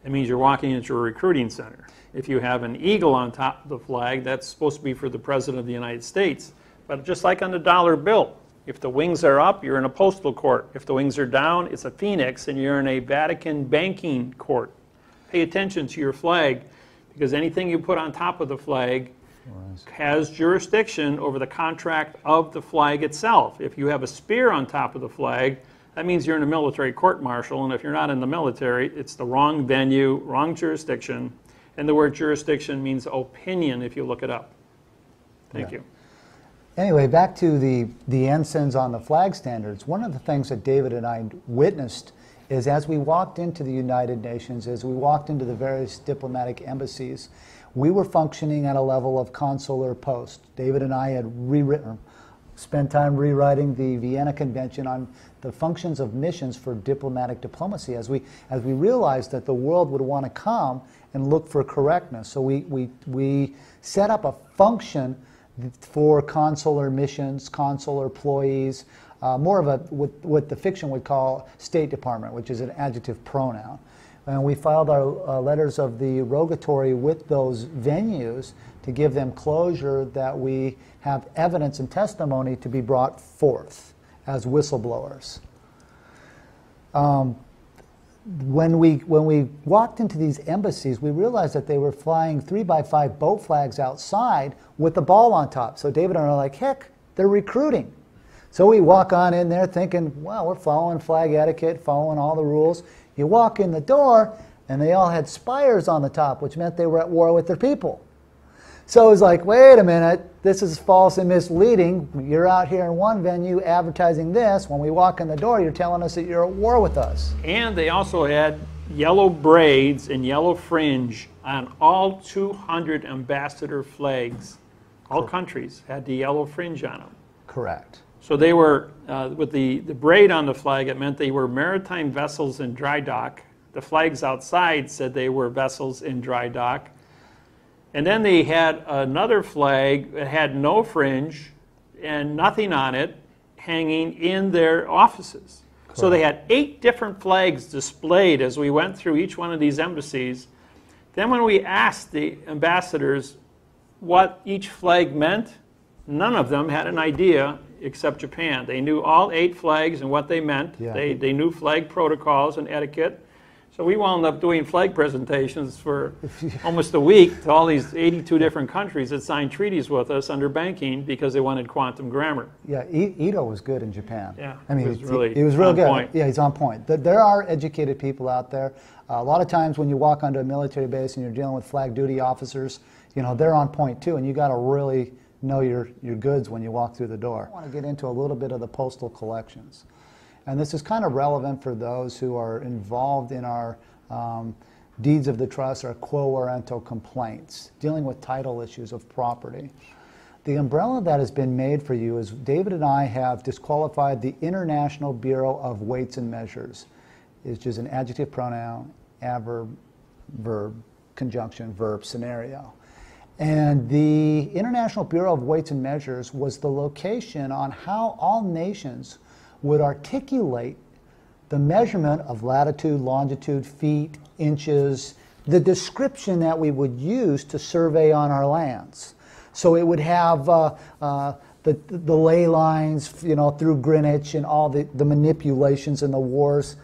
it means you're walking into a recruiting center. If you have an eagle on top of the flag, that's supposed to be for the President of the United States. But just like on the dollar bill, if the wings are up, you're in a postal court. If the wings are down, it's a phoenix and you're in a Vatican banking court. Pay attention to your flag because anything you put on top of the flag has jurisdiction over the contract of the flag itself. If you have a spear on top of the flag, that means you're in a military court martial, and if you're not in the military, it's the wrong venue, wrong jurisdiction, and the word jurisdiction means opinion if you look it up. Thank yeah. you. Anyway, back to the, the ensigns on the flag standards. One of the things that David and I witnessed is as we walked into the United Nations, as we walked into the various diplomatic embassies, we were functioning at a level of consular post. David and I had rewritten, spent time rewriting the Vienna Convention on the functions of missions for diplomatic diplomacy as we, as we realized that the world would want to come and look for correctness. So we, we, we set up a function for consular missions, consular employees, uh, more of a what, what, the fiction would call State Department, which is an adjective pronoun. And we filed our uh, letters of the rogatory with those venues to give them closure that we have evidence and testimony to be brought forth as whistleblowers. Um, when we, when we walked into these embassies, we realized that they were flying three by five boat flags outside with the ball on top. So David and I are like, heck, they're recruiting. So we walk on in there thinking, well, we're following flag etiquette, following all the rules. You walk in the door, and they all had spires on the top, which meant they were at war with their people. So it was like, wait a minute, this is false and misleading. You're out here in one venue advertising this. When we walk in the door, you're telling us that you're at war with us. And they also had yellow braids and yellow fringe on all 200 ambassador flags. All countries had the yellow fringe on them. Correct. So they were, uh, with the, the braid on the flag, it meant they were maritime vessels in dry dock. The flags outside said they were vessels in dry dock. And then they had another flag that had no fringe and nothing on it hanging in their offices. Correct. So they had eight different flags displayed as we went through each one of these embassies. Then, when we asked the ambassadors what each flag meant, none of them had an idea except Japan. They knew all eight flags and what they meant. Yeah. They, they knew flag protocols and etiquette. So we wound up doing flag presentations for almost a week to all these 82 different countries that signed treaties with us under banking because they wanted quantum grammar. Yeah, Ito was good in Japan. Yeah, I mean, he was really he was real good. Point. Yeah, he's on point. There are educated people out there. A lot of times when you walk onto a military base and you're dealing with flag duty officers, you know they're on point too, and you got to really know your your goods when you walk through the door. I want to get into a little bit of the postal collections. And this is kind of relevant for those who are involved in our um, deeds of the trust or quo warranto complaints, dealing with title issues of property. The umbrella that has been made for you is David and I have disqualified the International Bureau of Weights and Measures, which is an adjective pronoun, adverb, verb, conjunction, verb scenario. And the International Bureau of Weights and Measures was the location on how all nations would articulate the measurement of latitude, longitude, feet, inches, the description that we would use to survey on our lands. So it would have uh, uh, the, the ley lines, you know, through Greenwich and all the, the manipulations and the wars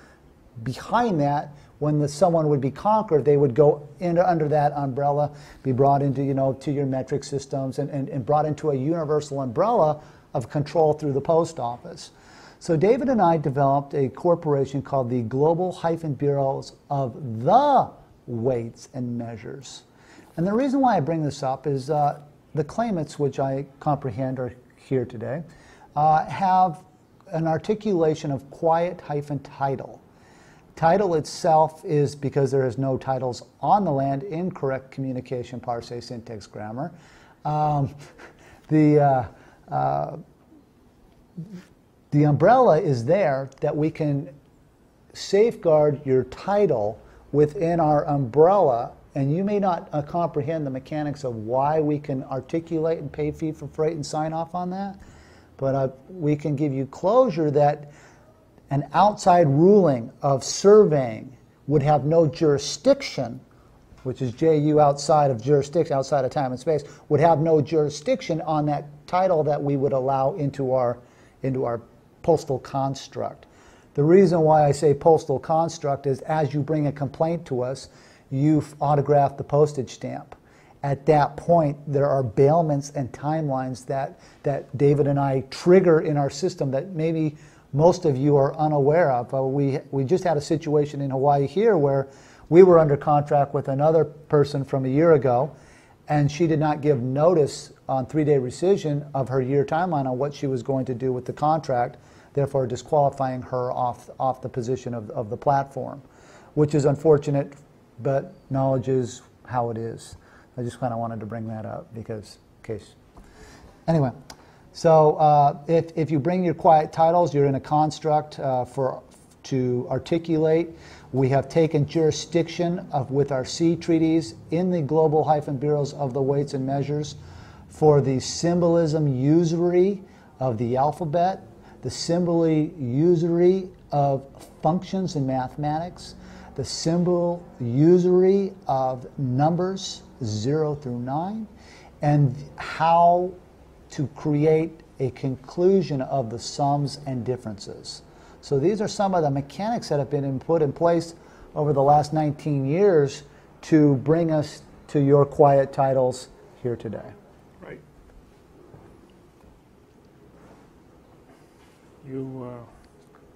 behind that. When the, someone would be conquered, they would go under that umbrella, be brought into, you know, to your metric systems and, and, and brought into a universal umbrella of control through the post office. So David and I developed a corporation called the Global Hyphen Bureaus of the Weights and Measures. And the reason why I bring this up is uh, the claimants, which I comprehend are here today, uh, have an articulation of quiet hyphen title. Title itself is because there is no titles on the land, incorrect communication, parse, syntax, grammar. Um, the, uh, uh, the umbrella is there that we can safeguard your title within our umbrella, and you may not uh, comprehend the mechanics of why we can articulate and pay fee for freight and sign off on that, but uh, we can give you closure that an outside ruling of surveying would have no jurisdiction, which is JU outside of jurisdiction, outside of time and space, would have no jurisdiction on that title that we would allow into our, into our postal construct. The reason why I say postal construct is as you bring a complaint to us, you've autographed the postage stamp. At that point, there are bailments and timelines that, that David and I trigger in our system that maybe most of you are unaware of. Uh, we, we just had a situation in Hawaii here where we were under contract with another person from a year ago, and she did not give notice on three day rescission of her year timeline on what she was going to do with the contract, therefore disqualifying her off, off the position of, of the platform, which is unfortunate, but knowledge is how it is. I just kind of wanted to bring that up because, case. Anyway. So uh, if, if you bring your quiet titles, you're in a construct uh, for, to articulate. We have taken jurisdiction of, with our C treaties in the global hyphen bureaus of the weights and measures for the symbolism usury of the alphabet, the symbol usury of functions in mathematics, the symbol usury of numbers 0 through 9, and how to create a conclusion of the sums and differences. So these are some of the mechanics that have been put in place over the last 19 years to bring us to your quiet titles here today. Right. You,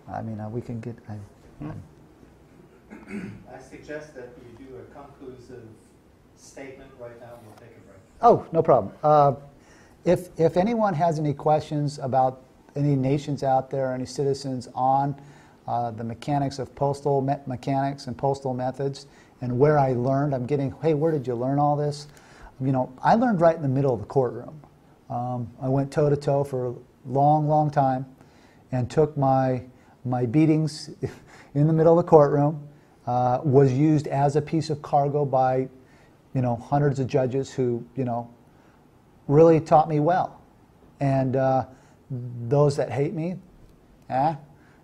uh, I mean, uh, we can get. I, I suggest that you do a conclusive statement right now, we'll take a break. oh, no problem. Uh, if, if anyone has any questions about any nations out there, any citizens on uh, the mechanics of postal me mechanics and postal methods and where I learned, I'm getting, hey, where did you learn all this? You know, I learned right in the middle of the courtroom. Um, I went toe to toe for a long, long time and took my, my beatings in the middle of the courtroom, uh, was used as a piece of cargo by, you know, hundreds of judges who, you know, really taught me well. And uh, those that hate me, eh?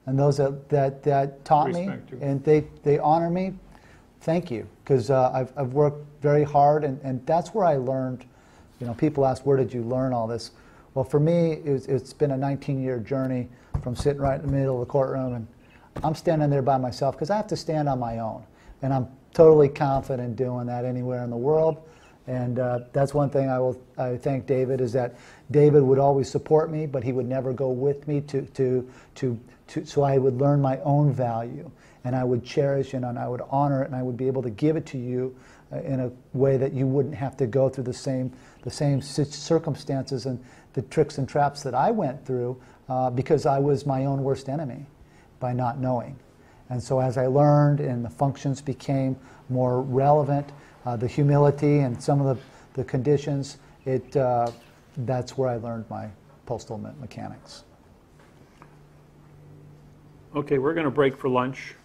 and those that, that, that taught Respect me you. and they, they honor me, thank you. Because uh, I've, I've worked very hard, and, and that's where I learned. You know, people ask, where did you learn all this? Well, for me, it's, it's been a 19 year journey from sitting right in the middle of the courtroom, and I'm standing there by myself because I have to stand on my own. And I'm totally confident doing that anywhere in the world. And uh, that's one thing I will I thank David is that David would always support me, but he would never go with me to, to, to, to so I would learn my own value and I would cherish it and I would honor it and I would be able to give it to you uh, in a way that you wouldn't have to go through the same the same circumstances and the tricks and traps that I went through uh, because I was my own worst enemy by not knowing. And so as I learned and the functions became more relevant, uh, the humility and some of the, the conditions, it, uh, that's where I learned my postal me- mechanics. okay, we're going to break for lunch.